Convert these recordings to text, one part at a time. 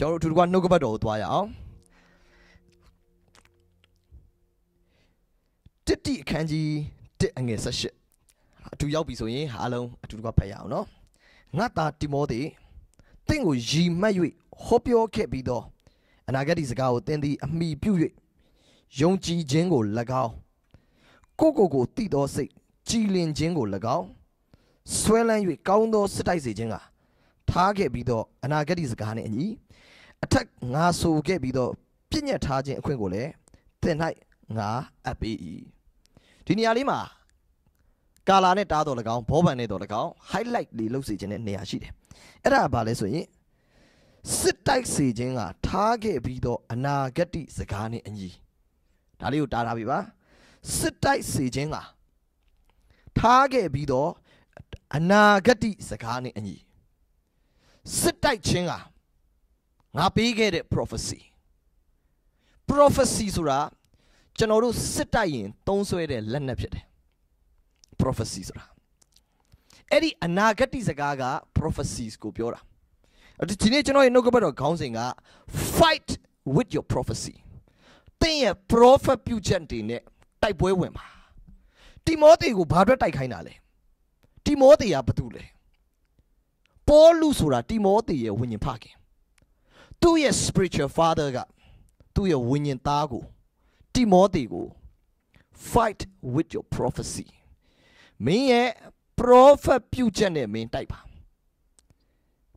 ကျွန်တော်တို့အထူးတကွနှုတ်ကပတ်တော်ကိုသွားရအောင်တစ်တိအခန်းကြီး1အငယ်18အတူရောက်ပြီဆိုရင်အားလုံးအတူတကွဖတ်ရအောင်နော်ငါသားတိမောသေတင့်ကိုယီမှတ်၍ဟောပြောခဲ့ပြီးတော့အနာဂတ်စကားကိုသင်သည်အမိပြု၍ယုံကြည်ခြင်းကို၎င်းကိုကိုကိုတည်သောစိတ်ကြည်လင်ခြင်းကို၎င်းဆွဲလန်း၍ကောင်းသောစစ်တိုက်စေခြင်းကထားခဲ့ပြီးတော့အနာဂတ်စကားနှင့်အညီ အထက်ငါဆိုခဲ့ပြီးတော့ပြည့်ညတ်ထားခြင်းအခွင့်ကိုလည်းသင်၌ငါအပ်ပေး၏ဒီနေရာလေးမှာကာလာနဲ့တားတော်၎င်းဘောပန်နဲ့တော်၎င်း highlight လေးလုပ်စေခြင်းတဲ့နေရာရှိတယ်အဲ့ဒါကဘာလဲဆိုရင်စစ်တိုက်စေခြင်းကထားခဲ့ပြီးတော့အနာဂတ်စကားနှင့်အညီဒါလေးကိုတားထားပြီပါစစ်တိုက်စေခြင်းကထားခဲ့ပြီးတော့အနာဂတ်စကားနှင့်အညီစစ်တိုက်ခြင်းက ငါပေးခဲ့တဲ့ prophecy prophecy ဆိုတာကျွန်တော်တို့စစ်တိုက်ရင်သုံးဆွဲတဲ့လက်နက်ဖြစ်တယ် prophecy ဆိုတာအဲ့ဒီအနာဂတ်စကားက prophecies ကိုပြောတာဒီနေ့ကျွန်တော်ရဲ့နှုတ်ကပတ်တော်ခေါင်းစဉ်က fight with your prophecy သင်ရဲ့ prophet ပြုချက်တွေနဲ့တိုက်ပွဲဝင်ပါတိမောသေကိုဘာအတွက်တိုက်ခိုင်းတာလဲတိမောသေကဘာတူလဲပေါလုဆိုတာတိမောသေရဲ့ဝိညာဉ်ဖခင် သူ့ရဲ့ spiritual father ကသူ့ရဲ့ဝိညာဉ်သားကိုတိမောသေကို fight with your prophecy မင်းရဲ့ prophet ပြုချက်နဲ့မင်းတိုက်ပါ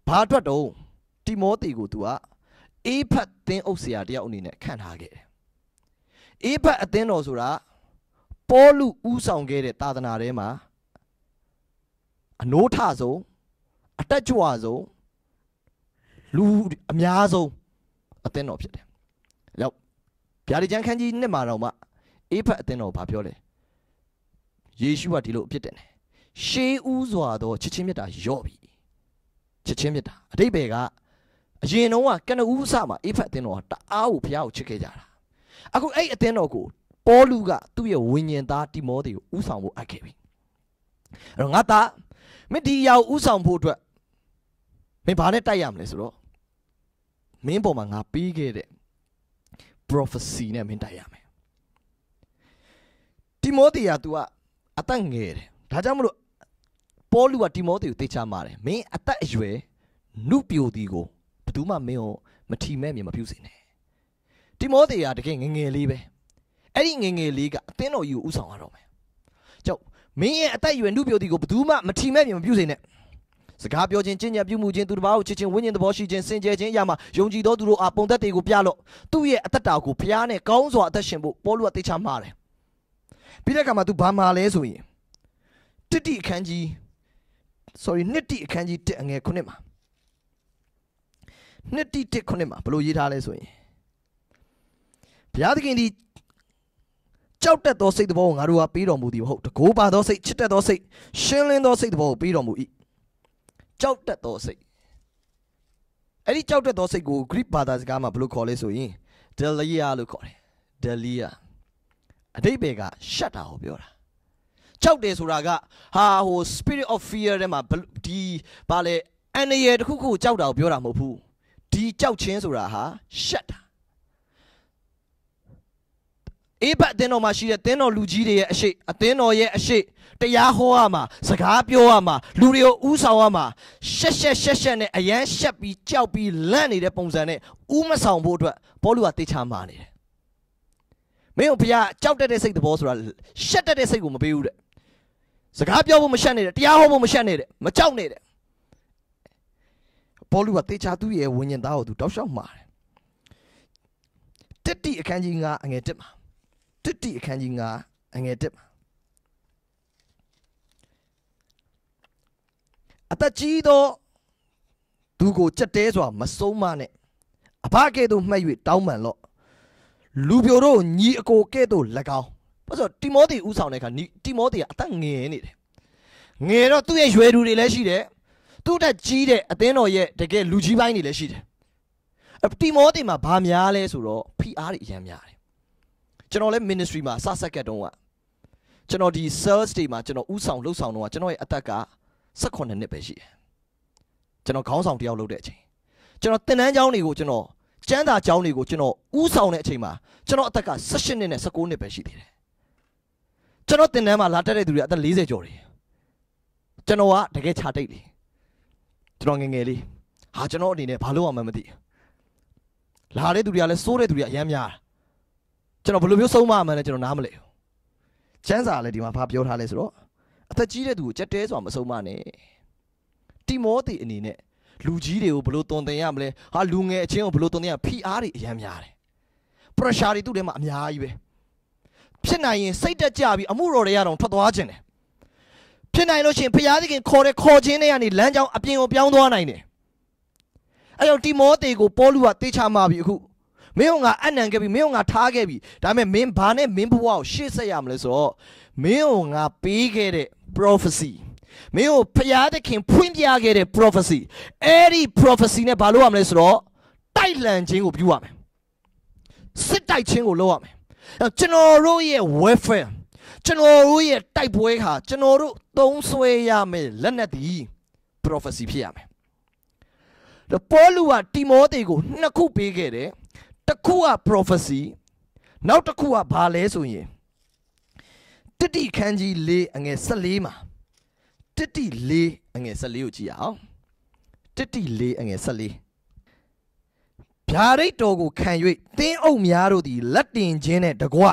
ဘာအတွက်တော့တိမောသေကို तू ကအေးဖတ်သင်းအုပ်ဆရာတယောက်အနေနဲ့ခန့်ထားခဲ့တယ်အေးဖတ်အသင်းတော်ဆိုတာပေါလုဥဆောင်ခဲ့တဲ့သာသနာထဲမှာအနိုးထဆုံးအတက်ကြွဆုံး လူအများဆုံးအသင်းတော်ဖြစ်တယ်။ရောက်ဗျာဒိကျမ်းခန်းကြီးနှစ်မှာတော့မှအေးဖတ်အသင်းတော်ဘာပြောလဲ။ယေရှုကဒီလိုအဖြစ်တယ်။ရှေးဥစွာသောချစ်ချင်းမြတ်တာယော့ပြီ။ချစ်ချင်းမြတ်တာအတိတ်ဘယ်ကအရင်တုန်းကကနဦးစမှာအေးဖတ်အသင်းတော်ကတအားကိုဘုရားကိုချစ်ခဲ့ကြတာ။အခုအဲ့အသင်းတော်ကိုပေါလုကသူ့ရဲ့ဝိညာဉ်သားတိမောသေကိုဥဆောင်ဖို့အပ်ခဲ့ပြီ။အဲ့တော့ငါသားမင်းဒီအရာကိုဥဆောင်ဖို့အတွက်မင်းဘာနဲ့တိုက်ရမလဲဆိုတော့ မင်းပေါ်မှာငါပြီးခဲ့တဲ့ prophecy နဲ့မင်းတိုက်ရမယ်တိမောသေက तू ကအသက်ငယ်တယ်ဒါကြောင့်မလို့ပေါလုကတိမောသေကိုတေချာမာတယ်မင်းအသက်အရွယ်နုပြိုသည်ကိုဘယ်သူမှမင်းကိုမထီမဲ့မြင်မပြုစေနဲ့တိမောသေကတကယ်ငငယ်လေးပဲအဲ့ဒီငငယ်လေးကအသင်းတော်ကြီးကိုဥဆောင်ရတော့မယ်ကြောက်မင်းရဲ့အသက်အရွယ်နုပြိုသည်ကိုဘယ်သူမှမထီမဲ့မြင်မပြုစေနဲ့ စကားပြောခြင်းကျင့်ကြံပြုမှုခြင်းသူတစ်ပါးကိုချစ်ခြင်းဝိညာဉ်သဘောရှိခြင်းစင်ကြယ်ခြင်းအရာမှာယုံကြည်သောသူတို့အားပုံသက်တွေကိုပြလို့သူ့ရဲ့အသက်တာကိုဘုရားနဲ့ကောင်းစွာအသက်ရှင်ဖို့ပေါလုကသိချမှားတယ်ပြီးတဲ့အခါမှာ तू ဘာမှာလဲဆိုရင်တတိအခန်းကြီး sorry နှစ်တိအခန်းကြီး1အငယ်9မှာနှစ်တိ1 9မှာဘလို့ရေးထားလဲဆိုရင်ဘုရားသခင်ဒီကြောက်တတ်သောစိတ်တော်ကိုငါတို့ကပေးတော်မူသည်မဟုတ်တကိုးပါသောစိတ်ချစ်တတ်သောစိတ်ရှင်းလင်းသောစိတ်တော်ကိုပေးတော်မူ၏ ကြောက်တတ်သောစိတ်အဲ့ဒီကြောက်တတ်သောစိတ်ကို Greek ဘာသာစကားမှာဘယ်လိုခေါ်လဲဆိုရင် delia လို့ခေါ်တယ် delia အတိတ်ဘယ်ကရှက်တာကိုပြောတာကြောက်တယ်ဆိုတာကဟာဟို spirit of fear ထဲမှာဒီဘာလဲအန္တရာယ်တစ်ခုခုကြောက်တာကိုပြောတာမဟုတ်ဘူးဒီကြောက်ခြင်းဆိုတာဟာရှက်တာ အေးဘတ်အသင်းတော်မှာရှိတဲ့သင်းတော်လူကြီးတွေရဲ့အရှိအသင်းတော်ရဲ့အရှိတရားဟောရမှာစကားပြောရမှာလူတွေကိုဥဆောင်ရမှာရှက်ရှက်ရှက်ရှက်နဲ့အယမ်းရှက်ပြီးကြောက်ပြီးလန့်နေတဲ့ပုံစံနဲ့ဥမဆောင်ဖို့အတွက်ဘောလူကတေချာမာနေတယ်မင်းတို့ဘုရားကြောက်တတ်တဲ့စိတ်သဘောဆိုတာရှက်တတ်တဲ့စိတ်ကိုမပေးဘူးတဲ့စကားပြောဖို့မရှက်နဲ့တဲ့တရားဟောဖို့မရှက်နဲ့တဲ့မကြောက်နဲ့တဲ့ဘောလူကတေချာသူ့ရဲ့ဝิญဉ်သားကိုသူတောက်လျှောက်မှာတယ်တတိအခန်းကြီး9အငယ်1မှာ တတိအခန်းကြီး9အငယ်1မှာအသက်ကြီးသောသူကိုကြက်တဲစွာမဆုံးမနဲ့အဘကဲ့သို့မှတ်၍တောင်းပန်လော့လူပြိုတို့ညီအကိုကဲ့သို့၎င်းဘာလို့တိမောသေဥဆောင်တဲ့အခါတိမောသေကအသက်ငယ်နေတယ်ငယ်တော့သူ့ရဲ့ရွယ်သူတွေလည်းရှိတယ်သူ့တက်ကြီးတဲ့အသင်းတော်ရဲ့တကယ်လူကြီးပိုင်းတွေလည်းရှိတယ်တိမောသေမှာဘာများလဲဆိုတော့ဖိအားတွေအများများတယ် ကျွန်တော်လည်း ministry မှာစဆက်ကတ်တုန်းကကျွန်တော်ဒီ sales တွေမှာကျွန်တော်ဥဆောင်လှုပ်ဆောင်တော့ကျွန်တော်ရဲ့အသက်က18နှစ်ပဲရှိတယ်ကျွန်တော်ခေါင်းဆောင်တယောက်လုပ်တဲ့အချိန်ကျွန်တော်သင်တန်းကျောင်းတွေကိုကျွန်တော်ကျမ်းစာကျောင်းတွေကိုကျွန်တော်ဥဆောင်တဲ့အချိန်မှာကျွန်တော်အသက်က18နှစ်နဲ့19နှစ်ပဲရှိသေးတယ်ကျွန်တော်သင်တန်းမှာလာတက်တဲ့သူတွေအသက်40ကျော်တယ်ကျွန်တော်ကတကယ်ခြာတိတ်လေကျွန်တော်ငယ်ငယ်လေးဟာကျွန်တော်အနေနဲ့ဘာလို့အောင်မှမသိလာတဲ့သူတွေကလည်းစိုးတဲ့သူတွေကအများများ ကျွန်တော်ဘယ်လိုမျိုးဆုံးမမှန်းလဲကျွန်တော်နားမလဲဘူးကျမ်းစာလည်းဒီမှာဘာပြောထားလဲဆိုတော့အသက်ကြီးတဲ့သူကိုကြက်တဲစွာမဆုံးမနဲ့တိမောသေအနေနဲ့လူကြီးတွေကိုဘယ်လိုတုံတင်ရမလဲဟာလူငယ်အချင်းကိုဘယ်လိုတုံတင်ရဖိအားတွေအများများတယ် pressure တွေသူ့ထဲမှာအများကြီးပဲဖြစ်နိုင်ရင်စိတ်တက်ကြပြီးအမှုတော်တွေရတော့ထွက်သွားခြင်းတယ်ဖြစ်နိုင်လို့ရှိရင်ဖျားသခင်ခေါ်တဲ့ခေါ်ခြင်းတွေကနေလမ်းကြောင်းအပြင်ကိုပြောင်းသွားနိုင်တယ်အဲကြောင့်တိမောသေကိုပေါလုကတေချာမှာပြီအခု မင်းကငါအနံခဲ့ပြီမင်းကငါထားခဲ့ပြီဒါပေမဲ့မင်းဘာနဲ့မင်းဘဝကိုရှေ့ဆက်ရမလဲဆိုတော့မင်းကငါပေးခဲ့တဲ့ prophecy မင်းကိုဖျားသခင်ဖွင့်ပြခဲ့တဲ့ prophecy အဲ့ဒီ prophecy နဲ့ဘာလုပ်ရမလဲဆိုတော့တိုက်လှန်ခြင်းကိုပြုရမယ်စစ်တိုက်ခြင်းကိုလုပ်ရမယ်ကျွန်တော်တို့ရဲ့ welfare ကျွန်တော်တို့ရဲ့တိုက်ပွဲခါကျွန်တော်တို့သုံးဆွဲရမယ်လက်နက်ဒီ prophecy ဖြစ်ရမယ်။ဒါပေါလုကတိမောသေကိုနှစ်ခုပေးခဲ့တယ်။ တစ်ခုက prophecy နောက်တစ်ခုကဘာလဲဆိုရင်တတိခန်းကြီး၄အငယ်14မှာတတိ၄အငယ်14ကိုကြည့်ရအောင်။တတိ၄အငယ်14ဗျာဒိတ်တော်ကိုခံ၍တင်းအုပ်များတို့သည်လက်တင်ခြင်းနဲ့တကွ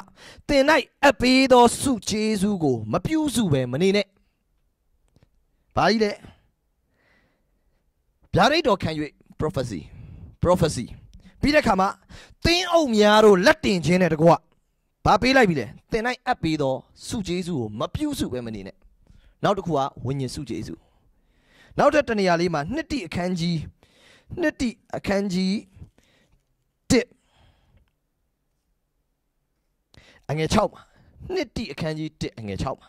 တင်၌အပ်ပေးသောစုကျေးဇူးကို မပြုစုပဲမနေနဲ့။ဘာကြီးလဲ။ဗျာဒိတ်တော်ခံ၍ prophecy prophecy ပြီးတဲ့ခါမှာတင်းအုပ်များတို့လက်တင်ခြင်းနဲ့တကွဘာပေးလိုက်ပြီလဲ။တင်၌အပ်ပေးသောစုကျေးဇူးကိုမပြုစုပဲမနေနဲ့။နောက်တစ်ခုကဝိညာဉ်စုကျေးဇူး။နောက်တစ်တနေရာလေးမှာနှစ်တိအခန်းကြီးနှစ်တိအခန်းကြီးအငယ်6မှာနှစ်တိအခန်းကြီး1အငယ်6မှာ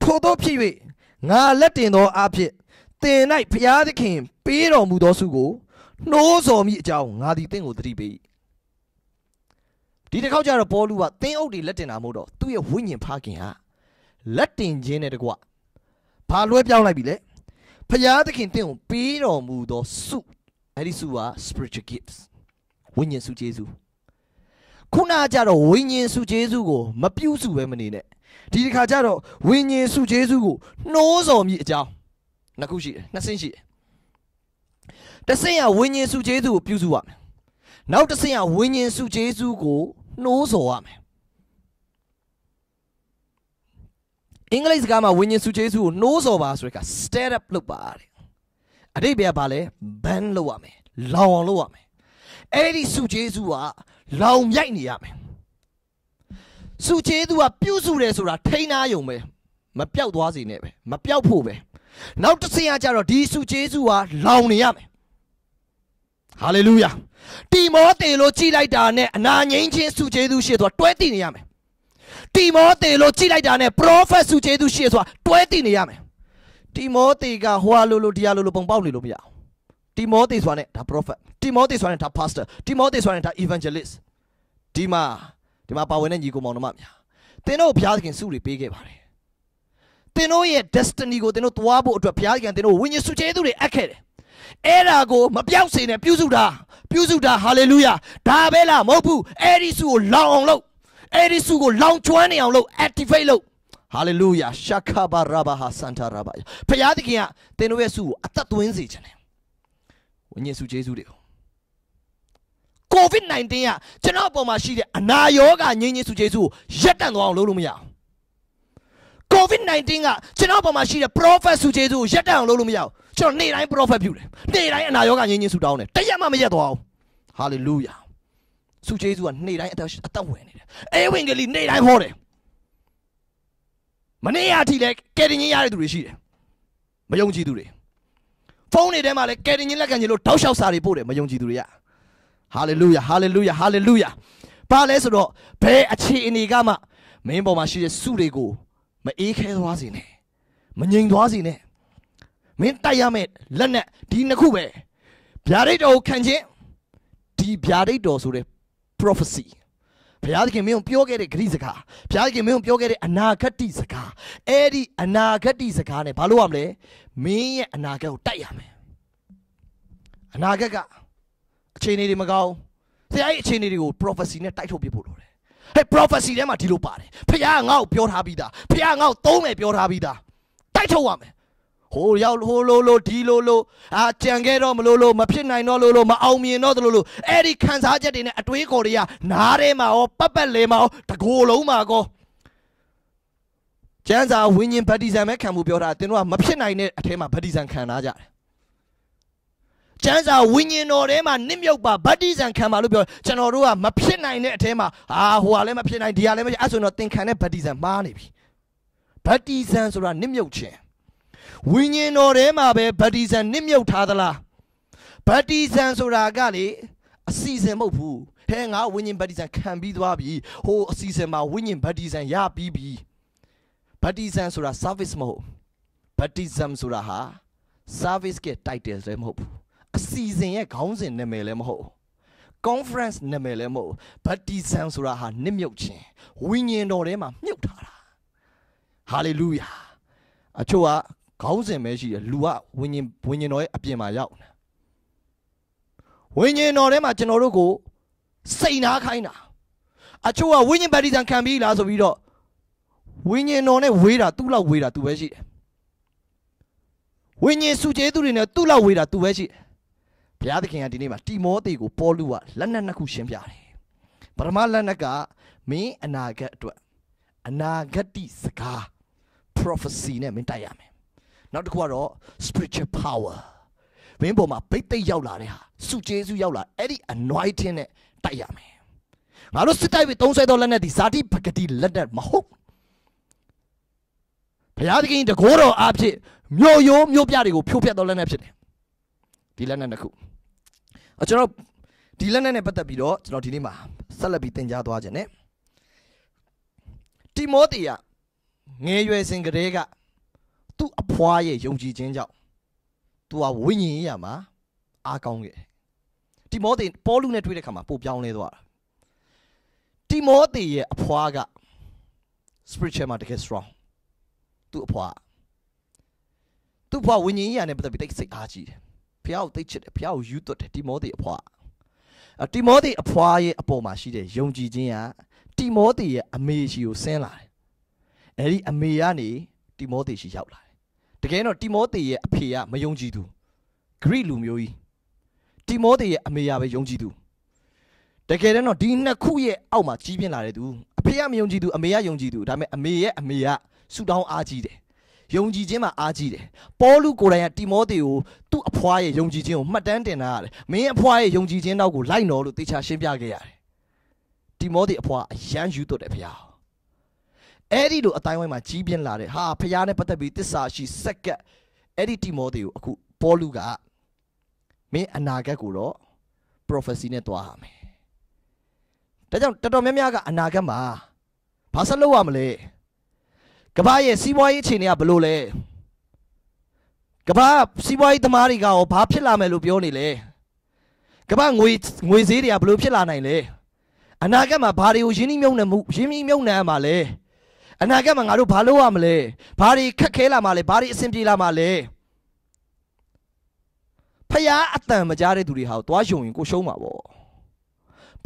ထို့သောဖြစ်၍ငါလက်တင်သောအဖြစ်တင်၌ဘုရားသခင်ပေးတော်မူသောဆုကို နှိုးဆော်မိအကြောင်းငါသည်တင့်ကိုသတိပေးဒီတစ်ခေါက်ကျတော့ပေါ်လူကတင်းအုပ်တွေလက်တင်တာမဟုတ်တော့သူ့ရဲ့ဝိညာဉ်ဖခင်ဟာလက်တင်ခြင်းနဲ့တကွဘာလွဲပြောင်းလိုက်ပြီလဲဘုရားသခင်တင့်ကိုပေးတော်မူသောဆုအဲ့ဒီဆုက spiritual gifts ဝိညာဉ်ဆုကျေးဇူးခုနကကြတော့ဝိညာဉ်စုကျေးဇူးကိုမပြုစုပဲမနေနဲ့ဒီတစ်ခါကျတော့ဝိညာဉ်စုကျေးဇူးကိုနှိုးဆော်မိအကြောင်းနှစ်ခုရှိတယ်နှစ်ဆင့်ရှိတယ် တစ်ဆင့်ကဝိညာဉ်စုကျေးဇူးကိုပြုစုရမယ်နောက်တစ်ဆင့်ကဝိညာဉ်စုကျေးဇူးကိုနှိုးဆော်ရမယ်အင်္ဂလိပ်စကားမှာဝိညာဉ်စုကျေးဇူးကိုနှိုးဆော်ပါဆိုတဲ့က stir up လုပ်ပါတဲ့အတိတ်ပဲကဘာလဲ ban လုပ်ရမယ်လောင်အောင်လုပ်ရမယ်အဲ့ဒီစုကျေးဇူးကလောင်မြိုက်နေရမယ်စုကျေးသူကပြုစုတယ်ဆိုတာထိန်းသားယုံပဲမပြောက်သွားစေနဲ့ပဲမပြောက်ဖို့ပဲနောက်တစ်ဆင့်ကကြတော့ဒီစုကျေးဇူးဟာလောင်နေရမယ် ဟာလေလုယာတီမောသေလို့ကြည်လိုက်တာနဲ့အနာငိမ့်ခြင်းစုကျေးဇူးရှိသွားတွဲတည်နေရမယ်တီမောသေလို့ကြည်လိုက်တာနဲ့ပရောဖက်စုကျေးဇူးရှိသွားတွဲတည်နေရမယ်တီမောသေကဟွာလိုလိုဒီယာလိုလိုပုံပေါက်နေလို့မရအောင်တီမောသေဆိုတာနဲ့ဒါ prophet တီမောသေဆိုတာနဲ့ဒါ pastor တီမောသေဆိုတာနဲ့ဒါ evangelist ဒီမှာဒီမှာပါဝင်တဲ့ညီကိုမောင်နှမများသင်တို့ဘုရားသခင်ဆုတွေပေးခဲ့ပါတယ်သင်တို့ရဲ့ destiny ကိုသင်တို့သွားဖို့အတွက်ဘုရားသခင်သင်တို့ဝိညာဉ်ဆုကျေးဇူးတွေအပ်ခဲ့တယ် အဲ့ဒါကိုမပြောက်စေနဲ့ပြုစုတာပြုစုတာဟာလေလုယာဒါပဲလားမဟုတ်ဘူးအဲ့ဒီဆုကိုလောင်အောင်လုပ်အဲ့ဒီဆုကိုလောင်ကျွမ်းနေအောင်လုပ် activate လုပ်ဟာလေလုယာရှခဘာရာဘာဟာစန်တာရာဘာဘုရားသခင်ကသင်တို့ရဲ့ဆုကိုအသက်သွင်းစေခြင်းတယ်ဝိညာဉ်ဆုကျေးဇူးတွေကို COVID-19 ကကျွန်တော်အပေါ်မှာရှိတဲ့အနာရောဂါငြိမ်းချမ်းစုကျေးဇူးကိုရပ်တန့်သွားအောင်လုပ်လို့မရအောင် COVID-19 ကကျွန်တော်အပေါ်မှာရှိတဲ့ prophet စုကျေးဇူးကိုရပ်တန့်အောင်လုပ်လို့မရအောင်ကျွန်တော်နေ့တိုင်း prophet ပြုတယ်နေ့တိုင်းအနာရောဂါငြိမ်းချမ်းစုတောင်းတယ်တရက်မှမရက်သွားအောင် hallelujah စုကျေးဇူးကနေ့တိုင်းအသက်အသက်ဝင်နေတယ်အေဝံဂေလိနေ့တိုင်းဟောတယ်မနေ့ကအထိလည်းကယ်တင်ခြင်းရတဲ့သူတွေရှိတယ်မယုံကြည်သူတွေဖုန်းတွေထဲမှာလည်းကယ်တင်ခြင်းလက်ခံခြင်းလို့တောက်လျှောက်စာတွေပို့တယ်မယုံကြည်သူတွေကဟာလေလုယာဟာလေလုယာဟာလေလုယာဘာလဲဆိုတော့ဘယ်အခြေအနေကမှမင်းပေါ်မှာရှိတဲ့စုတွေကို မအေးခဲသွားစေနဲ့မငြိမ်သွားစေနဲ့မင်းတိုက်ရမယ့်လက်နဲ့ဒီနှစ်ခုပဲဗျာဒိတ်တော်ကိုခံခြင်းဒီဗျာဒိတ်တော်ဆိုတဲ့ prophecy ဘုရားသခင်မင်းကိုပြောခဲ့တဲ့ဂရိစကားဘုရားသခင်မင်းကိုပြောခဲ့တဲ့အနာဂတ်စကားအဲ့ဒီအနာဂတ်စကားနဲ့ဘာလို့ရမလဲမင်းရဲ့အနာဂတ်ကိုတိုက်ရမယ်အနာဂတ်ကအခြေအနေတွေမကောင်းဆရာအဲ့အခြေအနေတွေကို prophecy နဲ့တိုက်ထုတ်ပြဖို့လိုတယ် ဟဲ့ prophecy ထဲမှာဒီလိုပါတယ်ဖခင်ကငါ့ကိုပြောထားပြီးသားဖခင်ကငါ့ကိုသုံးမယ်ပြောထားပြီးသားတိုက်ထုတ်ရမယ်ဟိုရောက်ဟိုလိုလိုဒီလိုလိုအာကြံခဲ့တော့မလို့လို့မဖြစ်နိုင်တော့လို့လို့မအောင်မြင်တော့လို့လို့အဲ့ဒီခံစားချက်တွေနဲ့အတွေးခေါ်တွေကနားထဲမှာရောပတ်ပတ်လေမှာရောတကိုယ်လုံးမှာကောကျန်းစာဝิญဉ်ဗတ္တိဇံပဲခံမှုပြောတာတင်တို့ကမဖြစ်နိုင်တဲ့အထဲမှာဗတ္တိဇံခံထားကြတယ် ကျမ်းစာဝိညာဉ်တော်ထဲမှာနစ်မြုပ်ပါဗတ္တိဇံခံပါလို့ပြောကျွန်တော်တို့ကမဖြစ်နိုင်တဲ့အထဲမှာအာဟိုကလည်းမဖြစ်နိုင်ဒီကလည်းမဖြစ်အဲ့ဆိုတော့သင်ခံတဲ့ဗတ္တိဇံမှားနေပြီဗတ္တိဇံဆိုတာနစ်မြုပ်ခြင်းဝိညာဉ်တော်ထဲမှာပဲဗတ္တိဇံနစ်မြုပ်ထားသလားဗတ္တိဇံဆိုတာကလေအစီအစဉ်မဟုတ်ဘူးဟဲငါဝိညာဉ်ဗတ္တိဇံခံပြီးသွားပြီဟိုအစီအစဉ်မှာဝိညာဉ်ဗတ္တိဇံရပြီးပြီဗတ္တိဇံဆိုတာ service မဟုတ်ဗတ္တိဇံဆိုတာဟာ service က title လည်းမဟုတ်ဘူး အစီအစဉ်ရဲ့ခေါင်းစဉ်နာမည်လည်းမဟုတ် conference နာမည်လည်းမဟုတ် baptism ဆိုတာဟာနစ်မြုပ်ခြင်းဝိညာဉ်တော်ထဲမှာမြုပ်ထားတာ hallelujah အချို့ကခေါင်းစဉ်ပဲရှိတယ်လူကဝိညာဉ်ဝိညာဉ်တော်ရဲ့အပြင်မှာရောက်နေဝိညာဉ်တော်ထဲမှာကျွန်တော်တို့ကိုစိတ်နာခိုင်းတာအချို့ကဝိညာဉ် baptism ခံပြီးလားဆိုပြီးတော့ဝိညာဉ်တော်နဲ့ဝေးတာသူ့လောက်ဝေးတာသူပဲရှိတယ်ဝိညာဉ်စုကျေးသူတွေနဲ့သူ့လောက်ဝေးတာသူပဲရှိတယ် ဘုရားသခင်ကဒီနေ့မှာတိမောသေကိုပေါလုကလက်နက်နှစ်ခုရှင်းပြတယ်ပထမလက်နက်ကမင်းအနာဂတ်အတွက်အနာဂတ်တိစကား prophecy နဲ့မင်းတိုက်ရမယ်နောက်တစ်ခုကတော့ spiritual power မင်းပေါ်မှာဗိတ်သိက်ရောက်လာတဲ့ဟာစုကျေးစုရောက်လာအဲ့ဒီ anointing နဲ့တိုက်ရမယ်ငါတို့စစ်တိုက်ပြီးသုံးဆွဲသောလက်နက်ဒီဇာတိပဂတိလက်နက်မဟုတ်ဘုရားသခင်တကိုးတော်အားဖြင့်မြို့ရိုးမြို့ပြတွေကိုဖြိုးဖျက်သောလက်နက်ဖြစ်တယ်ဒီလက်နက်တစ်ခု အကျွန်တော်ဒီလက်နက်နဲ့ပတ်သက်ပြီးတော့ကျွန်တော်ဒီနေ့မှာဆက်လက်ပြီးသင်ကြားသွားခြင်း ਨੇ တိမောသေကငယ်ရွယ်စဉ်ကတည်းကသူ့အဖွားရဲ့ယုံကြည်ခြင်းကြောင့်သူဟာဝိညာဉ်ရေးရမှာအားကောင်းခဲ့တယ်တိမောသေပေါလုနဲ့တွေ့တဲ့ခါမှာပို့ပြောင်းလဲသွားတာတိမောသေရဲ့အဖွားက spiritual မှာတကယ် strong သူ့အဖွားသူ့ဖွားဝိညာဉ်ရေးရနဲ့ပတ်သက်ပြီးတိတ်စိတ်အားကြီးတယ် ဖះကိုသိချစ်တယ်ဖះကိုယူသွတ်တယ်တိမောသေအဖွာအတိမောသေအဖွာရဲ့အပေါ်မှာရှိတဲ့ယုံကြည်ခြင်းကတိမောသေရဲ့အမေရှိကိုဆင်းလာတယ်အဲ့ဒီအမေကနေတိမောသေရှိရောက်လာတယ်တကယ်တော့တိမောသေရဲ့အဖေကမယုံကြည်သူဂရိလူမျိုးကြီးတိမောသေရဲ့အမေကပဲယုံကြည်သူတကယ်တော့ဒီနှစ်ခုရဲ့အောက်မှာကြီးပြင်းလာတဲ့သူအဖေကမယုံကြည်သူအမေကယုံကြည်သူဒါပေမဲ့အမေရဲ့အမေကဆူတောင်းအားကြီးတယ် ယုံကြည်ခြင်းမှာအားကြီးတယ်ပေါလုကိုယ်တိုင်ကတိမောသေကိုသူ့အဖွားရဲ့ယုံကြည်ခြင်းကိုမှတ်တမ်းတင်ထားရတယ်မင်းအဖွားရဲ့ယုံကြည်ခြင်းနောက်ကိုလိုက်နော်လို့သေချာရှင်းပြခဲ့ရတယ်တိမောသေအဖွားအယမ်းယူသွတ်တယ်ဖခင်အဲ့ဒီလိုအတိုင်းဝိုင်းမှာကြီးပြင်းလာတယ်ဟာဖခင်နဲ့ပတ်သက်ပြီးတစ္ဆာရှိစက္ကက်အဲ့ဒီတိမောသေကိုအခုပေါလုကမင်းအနာဂတ်ကိုတော့ prophecy နဲ့တွားရမယ်ဒါကြောင့်တော်တော်များများကအနာဂတ်မှာဘာဆက်လုပ်ရမလဲ ကဘာရဲ့စီးပွားရေးအခြေအနေကဘယ်လိုလဲကဘာစီးပွားရေးသမားတွေကရောဘာဖြစ်လာမယ်လို့ပြောနေလဲကဘာငွေငွေဈေးတွေကဘယ်လိုဖြစ်လာနိုင်လဲအနာဂတ်မှာဘာတွေကိုရင်းနှီးမြုပ်နှံမှုရင်းနှီးမြုပ်နှံရမှာလဲအနာဂတ်မှာငါတို့ဘာလုပ်ရမလဲဘာတွေခက်ခဲလာမှာလဲဘာတွေအဆင်ပြေလာမှာလဲဖယားအတန်မကြားတဲ့သူတွေဟာသွားယုံရင်ကိုရှုံးမှာပေါ့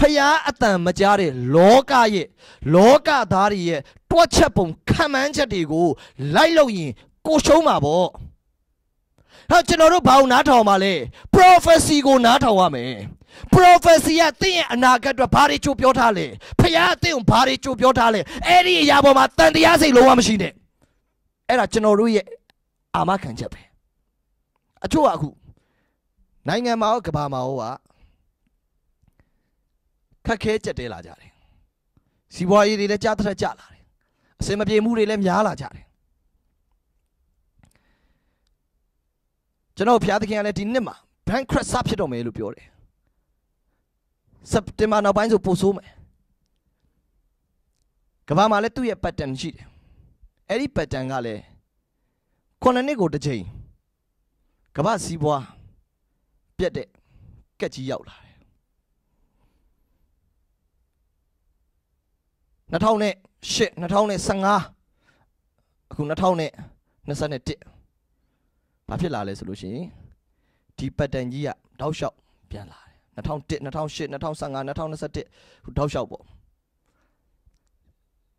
ဖျားအတန်မကြားတဲ့လောကရဲ့လောကသားတွေရဲ့တွက်ချက်ပုံခံမှန်းချက်တွေကို လိုက်လို့ရင်ကိုရှုံးမှာပေါ့ဟာကျွန်တော်တို့ဘာလို့နားထောင်ပါလဲ prophecy ကိုနားထောင်ရမယ် prophecy ကသင်ရဲ့အနာဂတ်အတွက်ဘာတွေကြိုပြောထားလဲဖခင်အသင်ကိုဘာတွေကြိုပြောထားလဲအဲ့ဒီအရာပေါ်မှာတန်တရားစိတ်လုံးဝမရှိနဲ့အဲ့ဒါကျွန်တော်တို့ရဲ့အာမခံချက်ပဲအချို့ကအခုနိုင်ငံမှာရောကမ္ဘာမှာရောက ခက်ခဲကြက်တဲလာကြတယ်စီးပွားရေးတွေလည်းကြားတစ်ထက်ကြလာတယ်အစင်မပြေမှုတွေလည်းများလာကြတယ်ကျွန်တော်ဖျားသခင်ကလည်းဒီနှစ်မှာ bankrupt စဖြစ်တော့မယ်လို့ပြောတယ်စက်တင်ဘာနောက်ပိုင်းဆိုပို့ဆိုးမယ်ကမ္ဘာမှာလည်းသူ့ရဲ့ pattern ရှိတယ်အဲ့ဒီ pattern ကလည်းခုနှစ်နှစ်ကိုတစ်ချိန်ကမ္ဘာစီးပွားပြတ်တဲ့ကက်ကြီးရောက်လာတယ် 2008 2015အခု2021ဘာဖြစ်လာလဲဆိုလို့ရှိရင်ဒီ pattern ကြီးကတောက်လျှောက်ပြန်လာတယ်2001 2008 2015 2021ဟိုတောက်လျှောက်ပေါ့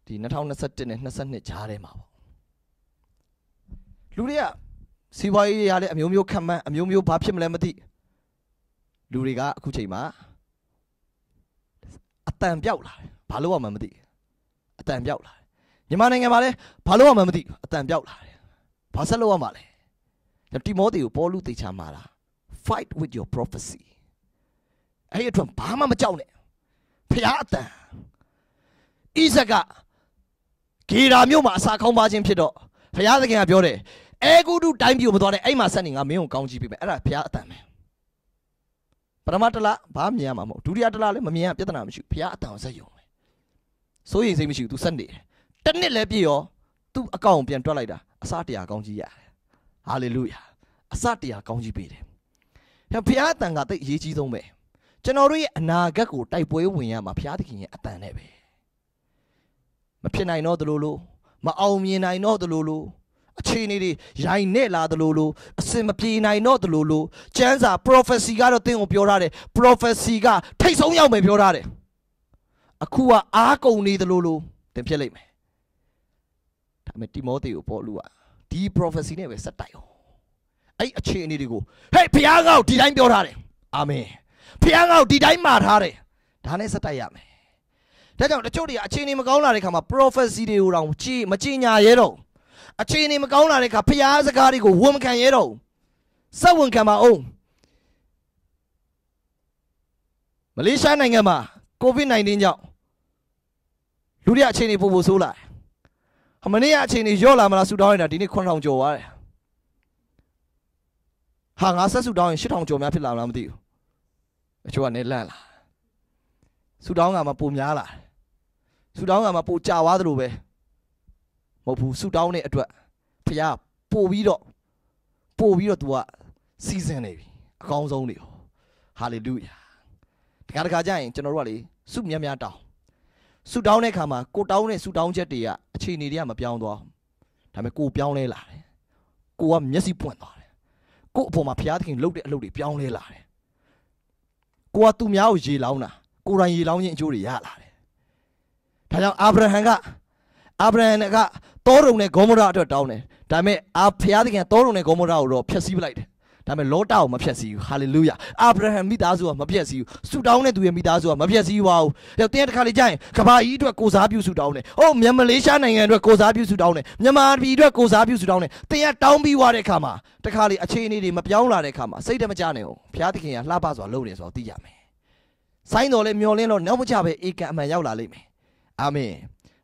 ဒီ2021နဲ့22ကြားထဲမှာပေါ့လူတွေကစီးပွားရေးရတဲ့အမျိုးမျိုးခံမှန်းအမျိုးမျိုးဘာဖြစ်မလဲမသိလူတွေကအခုချိန်မှာအတန်ပြောက်လာတယ်ဘာလို့မှမသိအ တန်ပြောက်လာတယ်မြန်မာနိုင်ငံမှာလည်းဘာလို့မှမသိအတန်ပြောက်လာတယ်ဘာဆက်လို့ရမှာလဲတိမောသေကိုပေါ်လူသေချာမှာလား fight with your prophecy အဲ့ဒီအတွက်ဘာမှမကြောက်နဲ့ဖျားအတန်ဣဇက်ကဂေရာမြို့မှာအစာခေါင်းပါခြင်းဖြစ်တော့ဖျားသခင်ကပြောတယ်အဲဂုတုတိုင်းပြိုမသွားတဲ့အဲ့မှာဆက်နေငါမင်းကိုကောင်းကြည့်ပေးမယ်အဲ့ဒါဖျားအတန်ပဲပထမတလားဘာမြင်ရမှာမဟုတ်ဒုတိယတလားလည်းမမြင်ရပြဿနာမရှိဘူးဖျားအတန်ကိုဆက်ယုံပဲ စိုးရင်စိတ်မရှိဘူး तू ဆက်နေတယ်တစ်နှစ်လည်းပြည့်ရော तू အကောင့်ပြန်တွက်လိုက်တာအစတရားကောင်းကြီးရတယ်ဟာလေလုယာအစတရားကောင်းကြီးပေးတယ်။ဖျားအတန်ကတိတ်အရေးကြီးဆုံးပဲ။ကျွန်တော်တို့ရဲ့အနာဂတ်ကိုတိုက်ပွဲဝင်ရမှာဖျားသခင်ရဲ့အတန်နဲ့ပဲ။မဖြစ်နိုင်တော့သလိုလိုမအောင်မြင်နိုင်တော့သလိုလိုအခြေအနေတွေရိုင်နဲ့လာသလိုလိုအစင်မပြေနိုင်တော့သလိုလိုကျမ်းစာ prophecy ကတော့သင်ကိုပြောထားတယ် prophecy ကထိတ်ဆုံးရောက်မယ်ပြောထားတယ်။ အခုကအားကုန်နေသလိုလိုသင်ဖြစ်လိမ့်မယ်။ဒါပေမဲ့တိမောသေကိုပေါ်လူကဒီ prophecy နဲ့ပဲစက်တိုက်အောင်အဲ့အခြေအနေတွေကိုဟဲ့ဘုရားငါ့ကိုဒီတိုင်းပြောထားတယ်အာမင်ဘုရားငါ့ကိုဒီတိုင်းမှာထားတယ်ဒါနဲ့စက်တိုက်ရမယ်ဒါကြောင့်တချို့တွေကအခြေအနေမကောင်းလာတဲ့ခါမှာ prophecy တွေကိုတော့ကြည်မကြည်ညာရဲတော့အခြေအနေမကောင်းလာတဲ့ခါဘုရားစကားတွေကိုဝန်မခံရဲတော့စက်ဝန်ခံပါအောင်မလေးရှားနိုင်ငံမှာ COVID-19 ကြောင့် လူတွေအခြေအနေပိုပိုဆိုးလာတယ်။မနေ့ကအခြေအနေရော့လာမလားဆူတောင်းနေတာဒီနေ့9000ကျော်သွားတယ်ဟာငါဆက်ဆူတောင်းရင်8000ကျော်များဖြစ်လာမလားမသိဘူးအချို့ကနေလန့်လာဆူတောင်းကမှပိုများလာဆူတောင်းကမှပိုကြာသွားသလိုပဲမဟုတ်ဘူးဆူတောင်းတဲ့အတွက်ဖခင်ပို့ပြီးတော့ပို့ပြီးတော့ तू ကစီစဉ်နေပြီအကောင်းဆုံးတွေဟာလေလုယာတခါတခါကျရင်ကျွန်တော်တို့ကလေစုမြတ်များတောင်း စုတောင်းတဲ့ခါမှာကိုတောင်းတဲ့စုတောင်းချက်တွေကအခြေအနေတွေကမပြောင်းသွားဒါပေမဲ့ကိုပြောင်းလဲလာတယ်ကိုကမျက်စိပွင့်သွားကို့အပေါ်မှာဘုရားသခင်လှုပ်တဲ့အလုပ်တွေပြောင်းလဲလာတယ်ကိုကသူများကိုရေလောင်းတာကိုယ်တိုင်ရေလောင်းခြင်းအကျိုးတွေရလာတယ်ဒါကြောင့်အာဗြဟံကအာဗြဟံကတောရုံနဲ့ဂေါမောရအတွက်တောင်းတယ်ဒါပေမဲ့အာဘုရားသခင်တောရုံနဲ့ဂေါမောရကိုတော့ဖျက်ဆီးပလိုက်တယ် ဒါပေမဲ့လောတာကိုမဖျက်ဆီးဘူးဟာလေလုယာအာဗြဟံမိသားစုကမဖျက်ဆီးဘူးဆူတောင်းတဲ့သူရဲ့မိသားစုကမဖျက်ဆီးပါဘူးဒါတင်းတစ်ခါလေကြာရင်ကဘာကြီးအတွက်ကိုစားပြုဆူတောင်းတယ်အိုးမြန်မာမလေးရှားနိုင်ငံအတွက်ကိုစားပြုဆူတောင်းတယ်မြန်မာပြည်အတွက်ကိုစားပြုဆူတောင်းတယ်တင်းကတောင်းပြီးွားတဲ့အခါမှာတခါလေအခြေအနေတွေမပြောင်းလာတဲ့အခါမှာစိတ်တမကြနဲ့ဟုတ်ဘုရားသခင်ကလှပစွာလုပ်နေဆိုတော့သိကြမယ်ဆိုင်းတော်လေမျောလင်းတော့နောက်မကြပဲအေကံအမှန်ရောက်လာလိမ့်မယ်အာမင်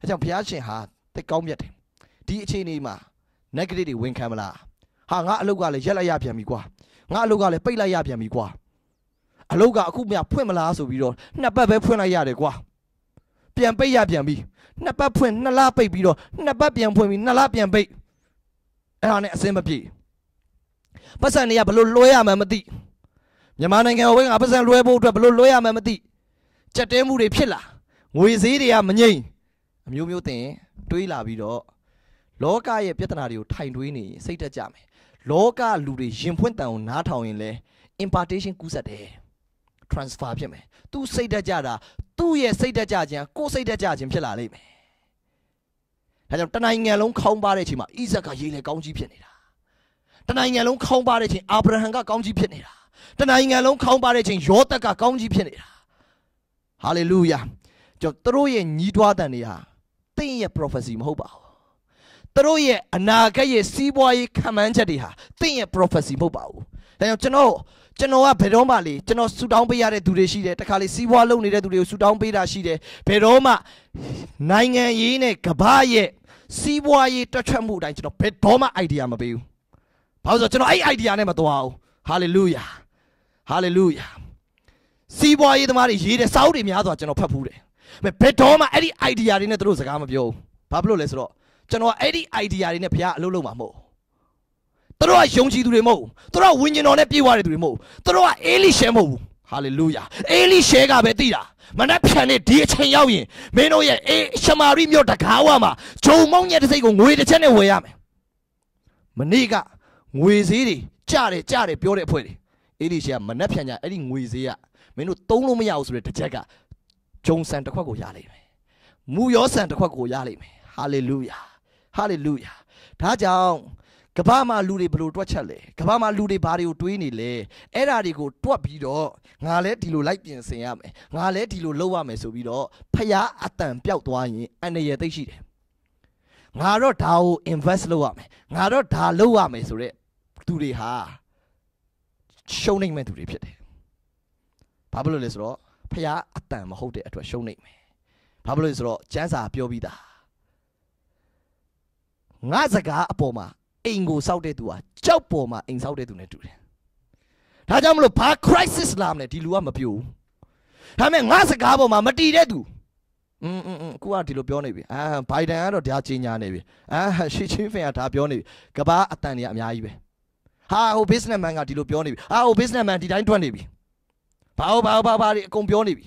အဲကြောင့်ဘုရားရှင်ဟာတိတ်ကောင်းမြတ်တယ်ဒီအခြေအနေမှာ negative တွေဝင်ခံမလားဟာငါအလုပ်ကလည်းရက်လိုက်ရပြန်ပြီကွာ ငါအလုပ်ကလည်းပိတ်လိုက်ရပြန်ပြီကွာအလုပ်ကအခုမြဖွင့်မလားဆိုပြီးတော့နှစ်ပတ်ပဲဖွင့်လိုက်ရတယ်ကွာပြန်ပိတ်ရပြန်ပြီနှစ်ပတ်ဖွင့်နှစ်လပိတ်ပြီးတော့နှစ်ပတ်ပြန်ဖွင့်ပြီးနှစ်လပြန်ပိတ်အဲ့ဒါနဲ့အစင်းမပြေပတ်စံတွေကဘလို့လွှဲရမှန်းမသိမြန်မာနိုင်ငံဝင်းကပတ်စံလွှဲဖို့အတွက်ဘလို့လွှဲရမှန်းမသိကြက်တဲမှုတွေဖြစ်လာငွေဈေးတွေကမငြိမ်အမျိုးမျိုးတင်တွေးလာပြီးတော့လောကရဲ့ပြဿနာတွေကိုထိုင်တွေးနေစိတ်တက်ကြမယ် လောကလူတွေရင်ဖွင့်တန်ကိုနားထောင်ရင်လဲ impartation ကူးဆက်တယ် transfer ဖြစ်မယ်သူစိတ်တက်ကြတာသူ့ရဲ့စိတ်တက်ကြခြင်းကိုယ်စိတ်တက်ကြခြင်းဖြစ်လာလိမ့်မယ်ဒါကြောင့်တနိုင်ငံလုံးခေါင်းပါတဲ့အချိန်မှာဣဇက်ကရေးလေကောင်းကြီးဖြစ်နေတာတနိုင်ငံလုံးခေါင်းပါတဲ့အချိန်အာဗြဟံကကောင်းကြီးဖြစ်နေတာတနိုင်ငံလုံးခေါင်းပါတဲ့အချိန်ယောသက်ကကောင်းကြီးဖြစ်နေတာဟာလေလုယာကျွန်တော်တို့ရဲ့ညီးတွားတန်တွေဟာသင်ရဲ့ prophecy မဟုတ်ပါဘူး သူတို့ရဲ့အနာဂတ်ရဲ့စီးပွားရေးခံမှန်းချက်တွေဟာသင်ရဲ့ prophecy မဟုတ်ပါဘူး။ဒါကြောင့်ကျွန်တော်ကျွန်တော်ကဘယ်တော့မှလေကျွန်တော်ဆူတောင်းပေးရတဲ့သူတွေရှိတယ်တခါလေစီးပွားလုပ်နေတဲ့သူတွေကိုဆူတောင်းပေးတာရှိတယ်ဘယ်တော့မှနိုင်ငံရေးနဲ့ကမ္ဘာရဲ့စီးပွားရေးတွက်ချက်မှုအတိုင်းကျွန်တော်ဘယ်တော့မှ idea မပေးဘူး။ဘာလို့ဆိုကျွန်တော်အဲ့ idea နဲ့မသွားဘူး။ hallelujah hallelujah စီးပွားရေးသမားတွေရေးတဲ့စာအုပ်တွေများစွာကျွန်တော်ဖတ်ဖူးတယ်။ဘယ်တော့မှအဲ့ဒီ idea တွေနဲ့သူတို့စကားမပြောဘူး။ဘာဖြစ်လို့လဲဆိုတော့ ကျွန်တော်အဲ့ဒီ idea တွေနဲ့ဘုရားအလုပ်လုပ်မှာမဟုတ်သူတို့ကယုံကြည်သူတွေမဟုတ်သူတို့ကဝိညာဉ်တော်နဲ့ပြည့်ဝတဲ့သူတွေမဟုတ်သူတို့ကအေလိရှဲမဟုတ်ဘူးဟာလေလုယာအေလိရှဲကပဲသိတာမနက်ဖြန်နေ့ဒီအချိန်ရောက်ရင်မင်းတို့ရဲ့အေရှမာရိမြို့တကားဝမှာဂျုံမောင်းရဲ့တစ်စိတ်ကိုငွေတစ်ချက်နဲ့ဝယ်ရမယ်မနေ့ကငွေစည်းတွေကြတယ်ကြတယ်ပြောတဲ့အဖွဲ့တွေအေလိရှေကမနှက်ဖြန်ကြအဲ့ဒီငွေဈေးကမင်းတို့သုံးလို့မရဘူးဆိုတဲ့တစ်ချက်ကဂျုံဆန်တစ်ခွက်ကိုရလိမ့်မယ်မူရောဆန်တစ်ခွက်ကိုရလိမ့်မယ်ဟာလေလုယာ ဟာလေလုယာဒါကြောင့်ကဘာမှာလူတွေဘလို့တွက်ချက်လဲကဘာမှာလူတွေဘာတွေကိုတွေးနေလဲအဲ့ဓာတွေကိုတွက်ပြီးတော့ငါလည်းဒီလိုလိုက်ပြင်ဆင်ရမယ်ငါလည်းဒီလိုလုပ်ရမယ်ဆိုပြီးတော့ဖျားအတန်ပျောက်သွားရင်အန္တရာယ်သိရှိတယ်ငါတော့ဒါကို invest လုပ်ရမယ်ငါတော့ဒါလုပ်ရမယ်ဆိုတော့သူတွေဟာရှုံးနိုင်မဲ့သူတွေဖြစ်တယ်ဘာဖြစ်လို့လဲဆိုတော့ဖျားအတန်မဟုတ်တဲ့အတွက်ရှုံးနိုင်မယ်ဘာဖြစ်လို့လဲဆိုတော့ကျမ်းစာပြောပြီးသား ငါစကားအပေါ်မှာအိမ်ကိုစောက်တဲ့သူဟာကြောက်ပေါ်မှာအိမ်စောက်တဲ့သူနဲ့တူတယ်။ဒါကြောင့်မလို့ဘာ crisis လာမလဲဒီလူကမပြိုဘူး။ဒါပေမဲ့ငါစကားပေါ်မှာမတီးတဲ့သူอืมอืมကိုကဒီလိုပြောနေပြီအာဘိုင်ဒန်ကတော့ဒါကြီးညာနေပြီအာရှီချင်းဖင်ကဒါပြောနေပြီကဘာအတန်တွေအများကြီးပဲဟာဟို business man ကဒီလိုပြောနေပြီအာဟို business man ဒီတိုင်းထွက်နေပြီဘာဘာဘာဘာတွေအကုန်ပြောနေပြီ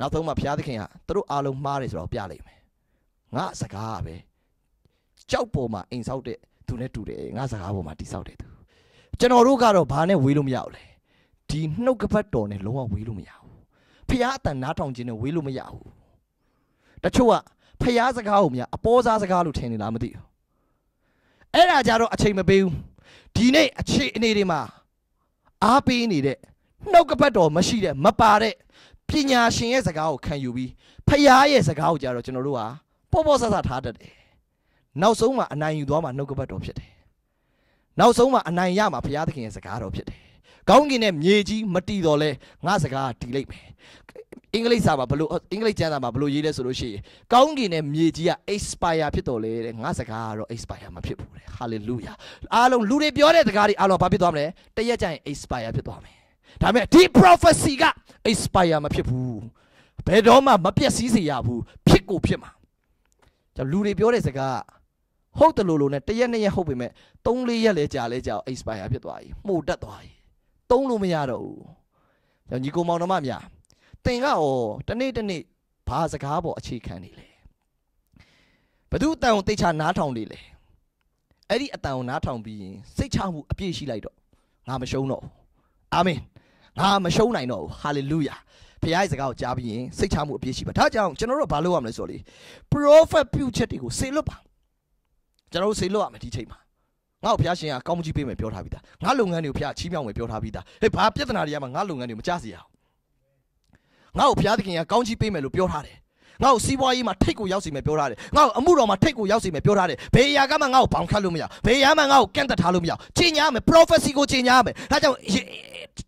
နောက်ဆုံးမှဘုရားသခင်ကသူတို့အားလုံးမှားတယ်ဆိုတော့ပြလိုက်မယ်ငါစကားကပဲ ကြောက်ပေါ်မှာအိမ်ဆောက်တဲ့သူနဲ့တူတယ်ငါစကားပေါ်မှာတိဆောက်တယ်သူကျွန်တော်တို့ကတော့ဘာနဲ့ဝေးလို့မရဘူးလေဒီနှုတ်ကပတ်တော်နဲ့လုံးဝဝေးလို့မရဘူးဖះအတန်နားထောင်ခြင်းနဲ့ဝေးလို့မရဘူးတချို့ကဖះစကားကိုများအပေါ်စားစကားလို့ထင်နေလားမသိဘူးအဲ့ဒါကြတော့အချိန်မပေးဘူးဒီနေ့အခြေအနေတွေမှာအားပေးနေတဲ့နှုတ်ကပတ်တော်မရှိတဲ့မပါတဲ့ပညာရှင်ရဲ့စကားကိုခံယူပြီးဖះရဲ့စကားကိုကြတော့ကျွန်တော်တို့ဟာပေါ်ပေါ်ဆဆထားတတ်တယ် နောက်ဆုံးမှာအနိုင်ယူသွားမှာနှုတ်ကပတ်တော်ဖြစ်တယ်နောက်ဆုံးမှာအနိုင်ရမှာဘုရားသခင်ရဲ့စကားတော်ဖြစ်တယ်ကောင်းကင်နဲ့မြေကြီးမတီတော်လဲငါစကားတည်လိုက်မယ်အင်္ဂလိပ်စာမှာဘလို့အင်္ဂလိပ်ကျမ်းစာမှာဘလို့ရေးလဲဆိုလို့ရှိရင်ကောင်းကင်နဲ့မြေကြီးက expire ဖြစ်တော်လဲတဲ့ငါစကားကတော့ expire မဖြစ်ဘူးတဲ့ hallelujah အားလုံးလူတွေပြောတဲ့စကားတွေအားလုံးဘာဖြစ်သွားမလဲတရက်ကျရင် expire ဖြစ်သွားမယ်ဒါပေမဲ့ဒီ prophecy က expire မဖြစ်ဘူးဘယ်တော့မှမပြည့်စည်စေရဘူးဖြစ်ကိုဖြစ်မှာကျွန်လူတွေပြောတဲ့စကား ဟုတ်တယ်လို့လို့နဲ့တရက်နှစ်ရက်ဟုတ်ပေမဲ့၃၄ရက်လဲကြာလဲကြာ expire ဖြစ်သွားပြီမှုတ်တက်သွားပြီသုံးလို့မရတော့ဘူးညီကိုမောင်နှမများသင်ကဩတနေ့တနေ့ဘာစကားပေါ်အခြေခံနေလဲဘသူအတန်ကိုသိချနားထောင်နေလဲအဲ့ဒီအတန်ကိုနားထောင်ပြီးရင်စိတ်ချမှုအပြည့်ရှိလိုက်တော့ငါမရှုံးတော့အာမင်ငါမရှုံးနိုင်တော့ဘူးဟာလေလုယာဖခင်ရဲ့စကားကိုကြားပြီးရင်စိတ်ချမှုအပြည့်ရှိပါဒါကြောင့်ကျွန်တော်တို့ဘာလုပ်ရမလဲဆိုတော့လေ prophet ပြုချက်တွေကိုစေလွတ်ပါ ကျွန်တော်တို့စေလွတ်ရမယ်ဒီချိန်မှာငါ့ကိုဖျားရှင်ကကောင်းကြီးပေးမယ်ပြောထားပြီးသားငါလုပ်ငန်းတွေကိုဖျားချီးမြှောက်မယ်ပြောထားပြီးသားဟေးဘာပြဿနာတွေရမှာငါလုပ်ငန်းတွေမကြစေရအောင်ငါ့ကိုဖျားသခင်ကကောင်းကြီးပေးမယ်လို့ပြောထားတယ် ငါ့ကိုစီးပွားရေးမှာထိတ်ကိုရောက်စီမယ်ပြောထားတယ်ငါ့ကိုအမှုတော်မှာထိတ်ကိုရောက်စီမယ်ပြောထားတယ်ဘေးရာကမှငါ့ကိုဘောင်ခတ်လို့မရဘေးရာမှငါ့ကိုကန့်သက်ထားလို့မရကျင်ညာမယ် prophecy ကိုကျင်ညာမယ်ဒါကြောင့်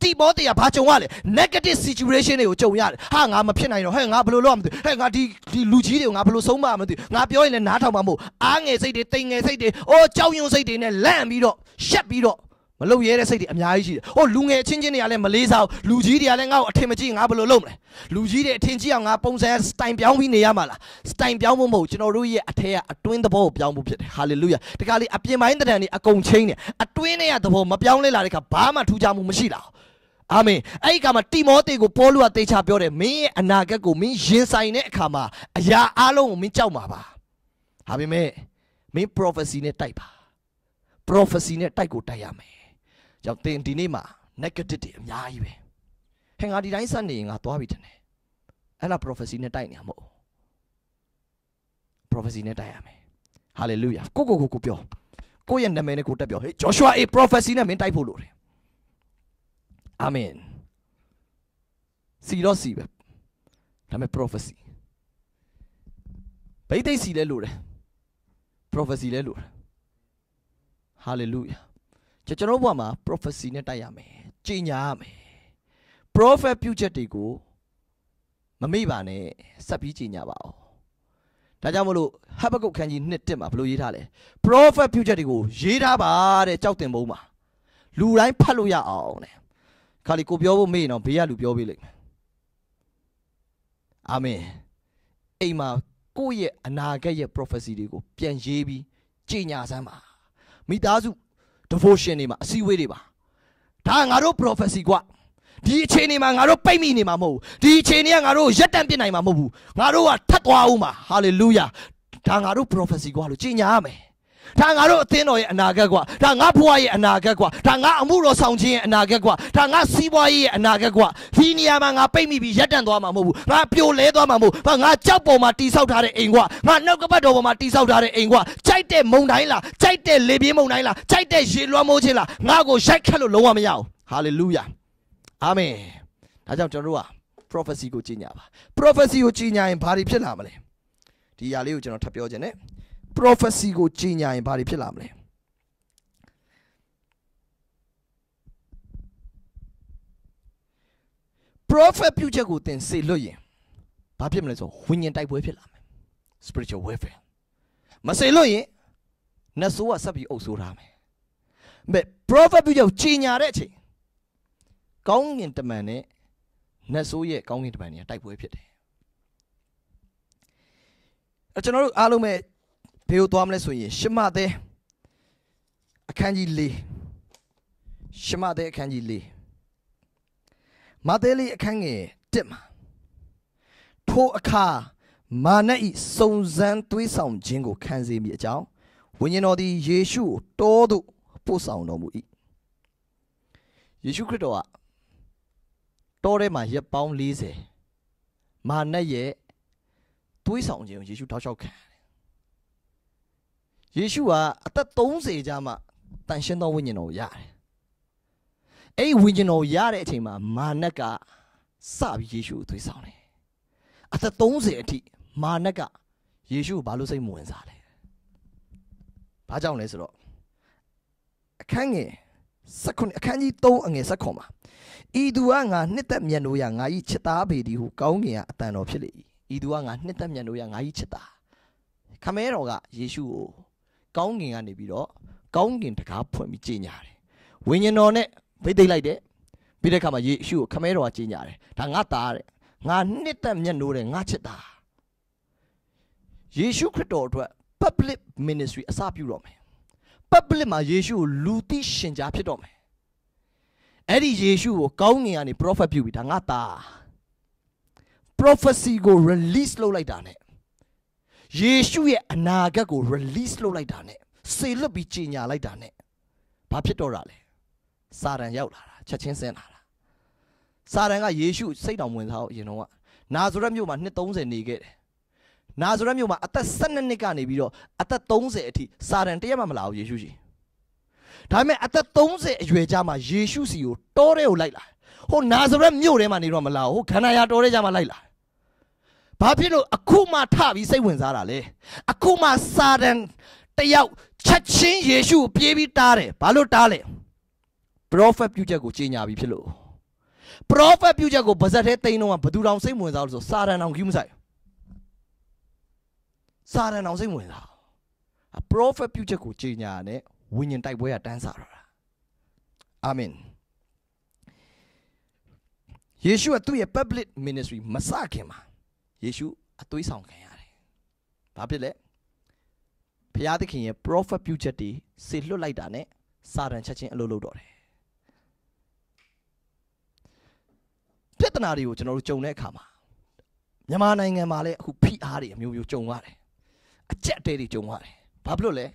တိမောသေကဘာကြုံရလဲ negative situation တွေကိုကြုံရတယ်ဟာငါမဖြစ်နိုင်တော့ဟဲ့ငါဘယ်လိုလုပ်ရမသိဟဲ့ငါဒီဒီလူကြီးတွေကိုငါဘယ်လိုဆုံးမမသိငါပြောရင်လည်းနားထောင်မှာမဟုတ်အားငယ်စိတ်တွေတိမ်ငယ်စိတ်တွေအိုးကြောက်ရွံ့စိတ်တွေနဲ့လန့်ပြီးတော့ရှက်ပြီးတော့ မလုံရဲတဲ့စိတ်တွေအများကြီးရှိတယ်။ဟိုလူငယ်ချင်းချင်းတွေကလည်းမလေးစားဘူး။လူကြီးတွေကလည်းငါ့ကိုအထင်မကြီးငါဘယ်လိုလုပ်မလဲ။လူကြီးတွေအထင်ကြီးအောင်ငါပုံစံစတိုင်ပြောင်းပြီးနေရမှာလား။စတိုင်ပြောင်းဖို့မဟုတ်ကျွန်တော်တို့ရဲ့အထက်ကအတွင်းသဘောကိုပြောင်းဖို့ဖြစ်တယ်။ဟာလေလုယာ။တခါလေအပြင်ပိုင်းတံတန်တွေအကုန်ချင်းနေ။အတွင်းထဲကသဘောမပြောင်းလဲလာတဲ့ခါဘာမှထူးခြားမှုမရှိတာ။အာမင်အဲ့ဒီကမှာတိမောသေကိုပေါလုကသေချာပြောတယ်မင်းရဲ့အနာဂတ်ကိုမင်းရင်ဆိုင်တဲ့အခါမှာအရာအလုံးကိုမင်းကြောက်မှာပါဒါပေမဲ့မင်း prophecy နဲ့တိုက်ပါ prophecy နဲ့တိုက်ကိုတိုက်ရမယ် ကြောင့်သင်ဒီနေ့မှာ negative တွေအများကြီးပဲဟဲ့ငါဒီတိုင်းဆက်နေရင်ငါသွားပြီထင်တယ်အဲ့ဒါ prophecy နဲ့တိုက်နေမှာမဟုတ် prophecy နဲ့တိုက်ရမယ် hallelujah ကိုကိုကိုကိုပြောကိုရဲ့နာမည်နဲ့ကိုတက်ပြောဟေး Joshua a prophecy နဲ့မင်းတိုက်ဖို့လိုတယ်အာမင်စီတော့စီပဲဒါပေမဲ့ prophecy ဗိသိက်စီလဲလိုတယ် prophecy လဲလိုတယ် hallelujah ကျွန်တော်ဘုရားမှာ prophecy နဲ့တိုက်ရမယ်ကြင်ညာရမယ် prophet ပြုချက်တွေကိုမမေ့ပါနဲ့ဆက်ပြီးကြင်ညာပါအောင်ဒါကြောင့်မလို့ဟဘကုတ်ခန်းကြီးနှစ်တက်မှာဘယ်လိုရေးထားလဲ prophet ပြုချက်တွေကိုရေးထားပါတဲ့ကြောက်တင်ဘုံမှာလူတိုင်းဖတ်လို့ရအောင်တဲ့ခါလီကိုပြောဖို့မေ့ရင်တော့ဘေးကလူပြောပေးလိမ့်မယ်အာမင်အိမ်မှာကိုယ့်ရဲ့အနာဂတ်ရဲ့ prophecy တွေကိုပြန်ရေးပြီးကြင်ညာစမ်းပါမိသားစု devotion တွေမှာအစည်းအဝေးတွေပါဒါကငါတို့ prophecy ကွာဒီအခြေအနေမှာငါတို့ပိတ်မိနေမှာမဟုတ်ဘူးဒီအခြေအနေကငါတို့ရက်တန့်ပြစ်နိုင်မှာမဟုတ်ဘူးငါတို့ကထတ်သွားဦးမှာ hallelujah ဒါငါတို့ prophecy ကွာလို့ကြီးညာရမယ် ဒါငါတို့အသင်းတော်ရဲ့အနာဂတ်ကွာဒါငါဘဝရဲ့အနာဂတ်ကွာဒါငါအမှုတော်ဆောင်ခြင်းရဲ့အနာဂတ်ကွာဒါငါစီးပွားရေးရဲ့အနာဂတ်ကွာဒီနေရာမှာငါပိတ်မိပြီးရပ်တန့်သွားမှာမဟုတ်ဘူးငါပြိုလဲသွားမှာမဟုတ်ဘူးငါကြောက်ပေါ်မှာတိဆောက်ထားတဲ့အိမ်ကွာငါနှုတ်ကပတ်တော်ပေါ်မှာတိဆောက်ထားတဲ့အိမ်ကွာကြိုက်တဲ့မုန်တိုင်းလားကြိုက်တဲ့လေပြင်းမုန်တိုင်းလားကြိုက်တဲ့ရေလွှမ်းမိုးခြင်းလားငါကိုရိုက်ခတ်လို့လုံးဝမရဘူးဟာလေလုယာအာမင်ဒါကြောင့်ကျွန်တော်တို့က prophecy ကိုကြီးညာပါ prophecy ကိုကြီးညာရင်ဘာတွေဖြစ်လာမလဲဒီຢာလေးကိုကျွန်တော်ထပ်ပြောခြင်းနဲ့ prophecy ကိုကြီးညာရင်ဘာတွေဖြစ်လာမလဲ prophet ပြုချက်ကိုသင်စေလွတ်ရင်ဘာဖြစ်မလဲဆိုဝိညာဉ်တိုက်ပွဲဖြစ်လာမယ် spiritual warfare မစေလွတ်ရင်နတ်ဆိုးကဆက်ပြီးအုပ်ဆိုးထားမယ်မဲ့ prophet ပြုချက်ကိုကြီးညာတဲ့အချိန်ကောင်းငင်တမန်နဲ့နတ်ဆိုးရဲ့ကောင်းငင်တမန်တွေကတိုက်ပွဲဖြစ်တယ်အဲကျွန်တော်တို့အားလုံးပဲ ဘေးကိုသွားမလဲဆိုရင်ရှမသဲအခန်းကြီး၄ရှမသဲအခန်းကြီး၄မဿဲလေးအခန်းငယ်1မှာထိုအခါမာနဤစုံစမ်းသွေးဆောင်ခြင်းကိုခံစေမိအကြောင်းဝိညာဉ်တော်သည်ယေရှုကိုတောသို့ပို့ဆောင်တော်မူ၏ယေရှုခရစ်တော်ကတောထဲမှာရက်ပေါင်း40မာနရဲ့သွေးဆောင်ခြင်းကိုယေရှုတောက်လျှောက်ခံ ယေရှုကအသက်30ကြာမှတန်ရှင်းသောဝိညာဉ်တော်ကိုရတယ်အဲ့ဒီဝိညာဉ်တော်ရတဲ့အချိန်မှာမာနက်ကစပြီးယေရှုကိုသွေးဆောင်တယ်အသက်30အထိမာနက်ကယေရှုကိုဘာလို့စိတ်မဝင်စားလဲဘာကြောင့်လဲဆိုတော့အခန်းငယ်19အခန်းကြီး3အငယ်19မှာဤသူကငါနှစ်သက်မြတ်လို့ရငါဤချစ်သားပေသည်ဟုကောင်းကင်ကအတန်တော်ဖြစ်လေ၏ဤသူကငါနှစ်သက်မြတ်လို့ရငါဤချစ်သားခမဲတော်ကယေရှုကို ကောင်းကင်ကနေပြီးတော့ကောင်းကင်တကားဖွင့်ပြီးကြင်ညာတယ်ဝိညာဉ်တော်နဲ့ဖိတ်သိမ့်လိုက်တယ်ပြီးတဲ့အခါမှာယေရှုကိုခမဲတော်ကကြီးညာတယ်ဒါငါသားတဲ့ငါနှစ်သက်မျက်နှိုးတဲ့ငါချစ်သားယေရှုခရစ်တော်အတွက် public ministry အစပြုတော့မယ် public မှာယေရှုကိုလူသိရှင်ကြားဖြစ်တော့မယ်အဲ့ဒီယေရှုကိုကောင်းငင်ကနေ prophet ပြုပြီးဒါငါသား prophecy ကို release လုပ်လိုက်တာ ਨੇ ယေရှုရဲ့အနာဂတ်ကို release လုပ်လိုက်တာ ਨੇ စေလွတ်ပြီးကြီးညာလိုက်တာ ਨੇ ဘာဖြစ်တော့တာလဲစာတန်ရောက်လာတာချက်ချင်းဆင်းလာတာစာတန်ကယေရှုစိတ်တော်ဝင်စားအရင်တော့ကနာဇရက်မြို့မှာနှစ်30နေခဲ့တယ်နာဇရက်မြို့မှာအသက်12နှစ်ကနေပြီးတော့အသက်30အထိစာတန်တရက်မှမလာဘူးယေရှုကြီးဒါပေမဲ့အသက်30အရွယ်ကြမှာယေရှုစီကိုတောထဲကိုလိုက်လာဟိုနာဇရက်မြို့ထဲမှာနေတော့မလာဘူးဟိုခန္ဓာယာတောထဲကြမှာလိုက်လာ ဘာဖြစ်လို့အခုမှထပြီးစိတ်ဝင်စားတာလဲအခုမှစာတန်တယောက်ချက်ချင်းယေရှုကိုပြေးပြီးတားတယ်ဘာလို့တားလဲ prophet ပြုချက်ကိုကြီးညာပြီဖြစ်လို့ prophet ပြုချက်ကိုဗဇက်ထဲတိန်တော့ဘသူတောင်စိတ်ဝင်စားလို့ဆိုစာရန်တောင်ကြီးမဆိုင်စာရန်တောင်စိတ်ဝင်စား prophet ပြုချက်ကိုကြီးညာနဲ့ဝိညာဉ်တိုက်ပွဲကတန်းစားတော့တာအာမင်ယေရှုကသူ့ရဲ့ public ministry မစခင်မှာ ယေရှုအသွေးဆောင်ခံရတယ်။ဘာဖြစ်လဲ။ဘုရားသခင်ရဲ့ prophet ပြုချက်တွေဆေလွတ်လိုက်တာနဲ့စာတန်ချက်ချင်းအလုပ်လုပ်တော့တယ်ပြဿနာတွေကိုကျွန်တော်တို့ကြုံတဲ့အခါမှာမြန်မာနိုင်ငံမှာလည်းအခုဖိအားတွေအမျိုးမျိုးကြုံရတယ်အကြက်တဲတွေကြုံရတယ်ဘာဖြစ်လို့လဲ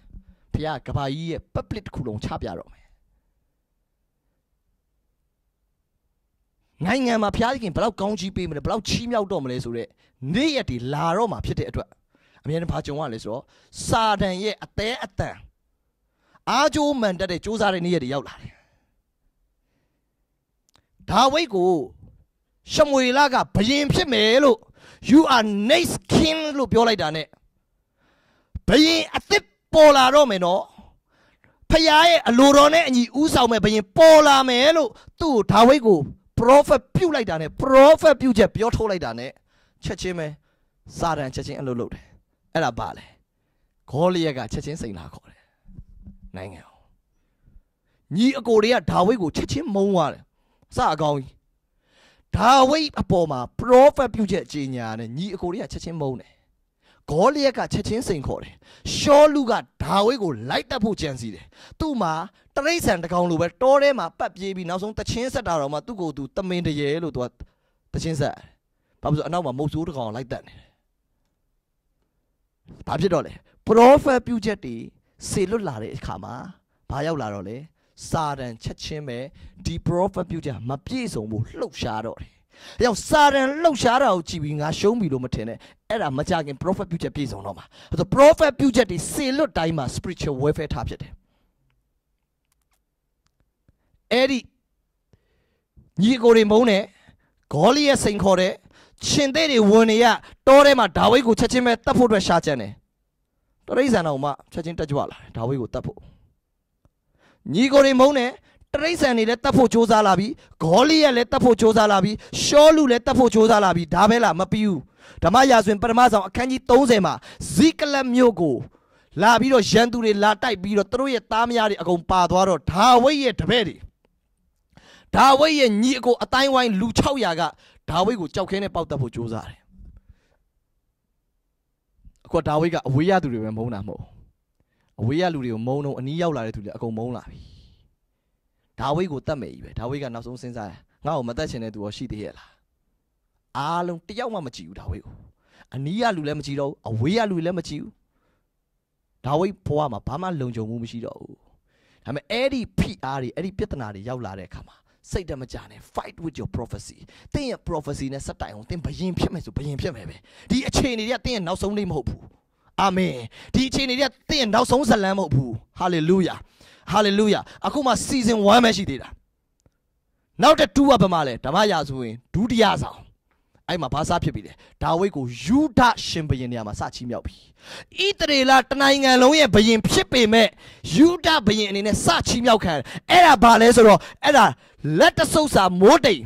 ဖခင်ကဘာကြီးရဲ့ public တစ်ခုလုံးချပြတော့မယ် နိုင်ငံမှာဖခင်ဘယ်လောက်ကောင်းချီးပေးမလဲဘယ်လောက်ချီးမြှောက်တော့မလဲဆိုတော့နေ့ရက်တွေလာတော့မှာဖြစ်တဲ့အတွက်အမြဲတမ်းဘာကြုံရလဲဆိုတော့စာတန်ရဲ့အသေးအတန်အားကြိုးမှန်တက်တဲ့စူးစမ်းတဲ့နေ့ရက်တွေရောက်လာတယ်ဒါဝိတ်ကိုရှမွေလကဘယင်ဖြစ်မယ်လို့ you are next king လို့ပြောလိုက်တာ ਨੇ ဘယင်အစ်စ်ပေါ်လာတော့မယ်နော်ဖခင်ရဲ့အလိုတော်နဲ့အညီဥဆောင်မဲ့ဘယင်ပေါ်လာမယ်လို့သူ့ကိုဒါဝိဒ်ကို prophet ပြုတ်လိုက်တာ ਨੇ prophet ပြုတ်ချက်ပြောထုတ်လိုက်တာ ਨੇ ချက်ချင်းပဲစာတန်ချက်ချင်းအလုပ်လုပ်တယ်အဲ့ဒါပါလေဂေါလိယက်ကချက်ချင်းစိန်လာခေါ်တယ်နိုင်ငံအောင်ညီအကိုတွေကဒါဝိဒ်ကိုချက်ချင်းမုန်းသွားတယ်စအကောင်းကြီးဒါဝိဒ်အပေါ်မှာ prophet ပြုချက်ကြီးညာနဲ့ညီအကိုတွေကချက်ချင်းမုန်းတယ် ဂေါလိယက်ကချက်ချင်းစိန်ခေါ်တယ်ရှောလူကဒါဝိဒ်ကိုလိုက်တက်ဖို့ကြံစီတယ်သူ့မှာတရိษံတကောင်လိုပဲတောထဲမှာပတ်ပြေးပြီးနောက်ဆုံးတချင်းဆက်တာတော့မှသူ့ကိုယ်သူတမင်တရေလို့သူကတချင်းဆက်ဘာဖြစ်လို့အနောက်မှာမုတ်ဆိုးတကောင်လိုက်တက်နေတယ်ဘာဖြစ်တော့လဲ prophet ပြုချက်တွေစေလွတ်လာတဲ့အခါမှာဘာရောက်လာတော့လဲစာတန်ချက်ချင်းပဲဒီ prophet ပြုချက်မပြည့်စုံဘူးလှုပ်ရှားတော့တယ်။ အဲကြောင့်စာတန်လှုပ်ရှားတာကိုကြည့်ပြီးငါရှုံးပြီလို့မထင်နဲ့။အဲ့ဒါမကြခင် prophet ပြုချက်ပြည့်စုံတော့မှာ။အဲဆို prophet ပြုချက်ဒီစေလွတ်တိုင်းမှာ spiritual warfare ထားဖြစ်တယ်။အဲ့ဒီညီကိုတွေမုန်းတဲ့ဂေါလိရဲ့စိန်ခေါ်တဲ့ရှင်သေးတွေဝင်နေရတောထဲမှာဒါဝိဒ်ကိုချက်ချင်းပဲတတ်ဖို့အတွက်ရှာကြံတယ်တရိษံတော်မှချက်ချင်းတက်ကြွလာတယ်ဒါဝိဒ်ကိုတတ်ဖို့ညီကိုတွေမုန်းတယ် တရိษံတွေလည်းတတ်ဖို့ကြိုးစားလာပြီဂေါလိရဲ့လည်းတတ်ဖို့ကြိုးစားလာပြီရှောလူလည်းတတ်ဖို့ကြိုးစားလာပြီဒါပဲလားမပြီးဘူးဓမ္မရာဇဝင်ပထမဆောင်အခန်းကြီး30မှာဇိကလတ်မြို့ကိုလာပြီးတော့ရန်သူတွေလာတိုက်ပြီးတော့သူတို့ရဲ့သားမယားတွေအကုန်ပါသွားတော့ဒါဝိဒ်ရဲ့တပည့်တွေဒါဝိဒ်ရဲ့ညီအကိုအတိုင်းဝိုင်းလူ600ကဒါဝိဒ်ကိုကြောက်ခဲနဲ့ပေါက်တက်ဖို့ကြိုးစားတယ်အခုဒါဝိဒ်ကအဝေးရသူတွေပဲမုန်းတာမဟုတ်အဝေးရလူတွေကိုမုန်းတော့အနီးရောက်လာတဲ့သူတွေအကုန်မုန်းလာပြီ ဒါဝိဒ်ကိုတတ်မယ်ကြီးပဲဒါဝိဒ်ကနောက်ဆုံးစဉ်းစားတယ်ငါ့ကိုမတတ်ချင်တဲ့သူရောရှိသေးရဲ့လားအားလုံးတယောက်မှမကြည့်ဘူးဒါဝိဒ်ကိုအနီးရလူလည်းမကြည့်တော့ဘူးအဝေးရလူလည်းမကြည့်ဘူးဒါဝိဒ်ဘဝမှာဘာမှလုံခြုံမှုမရှိတော့ဘူးဒါပေမဲ့အဲ့ဒီဖိအားတွေအဲ့ဒီပြဿနာတွေရောက်လာတဲ့အခါမှာစိတ်တမကြနဲ့ fight with your prophecy တင်းရဲ့ prophecy နဲ့စက်တိုင်အောင်တင်းဘယင်ဖြစ်မယ်ဆိုဘယင်ဖြစ်မယ်ပဲဒီအခြေအနေတွေကတင်းရဲ့နောက်ဆုံးလေးမဟုတ်ဘူးအာမင်ဒီအခြေအနေတွေကတင်းရဲ့နောက်ဆုံးဇလန်းမဟုတ်ဘူး hallelujah hallelujah အခုမှ season 1ပဲရှိသေးတာနောက်တစ်2ကဘာမှလဲဓမ္မရာဆိုရင်ဒုတိယဆောင်အဲ့မှာဘာစားဖြစ်ပြီလဲဒါဝိဒ်ကိုယူဒရှင်ဘရင်နေရာမှာစချီးမြှောက်ပြီဣသရေလတနိုင်ငံလုံးရဲ့ဘရင်ဖြစ်ပေမဲ့ယူဒဘရင်အနေနဲ့စချီးမြှောက်ခံအဲ့ဒါဘာလဲဆိုတော့အဲ့ဒါလက်တဆုပ်စာမိုးတိမ်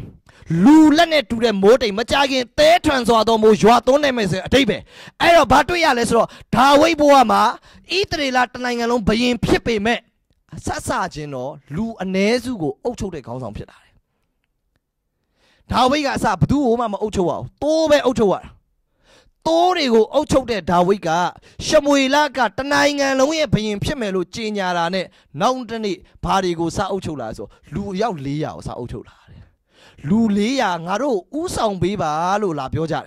လူလက်နဲ့တူတဲ့မိုးတိမ်မကြခင်သဲထွန်စွာသောမိုးရွာသွန်းနေမယ်ဆိုအတိတ်ပဲအဲ့တော့ဘာတွေ့ရလဲဆိုတော့ဒါဝိဒ်ဘုရားမှာဣသရေလတနိုင်ငံလုံးဘရင်ဖြစ်ပေမဲ့ ဆက်ဆချင်းတော့လူအ ਨੇ စုကိုအုပ်ချုပ်တဲ့ခေါင်းဆောင်ဖြစ်လာတယ်ဒါဝိဒ်ကအစဘသူ့ဟိုမှမအုပ်ချုပ်အောင်တိုးပဲအုပ်ချုပ်ရတာတိုးတွေကိုအုပ်ချုပ်တဲ့ဒါဝိဒ်ကရှမွေလကတနိုင်ငံလုံးရဲ့ဘရင်ဖြစ်မယ်လို့ကြေညာတာနဲ့နောက်တစ်နေ့ဘာတွေကိုစအုပ်ချုပ်လာဆိုလူရောက်400ကိုစအုပ်ချုပ်လာတယ်လူ400ငါတို့ဥဆောင်ပေးပါလို့လာပြောကြတယ်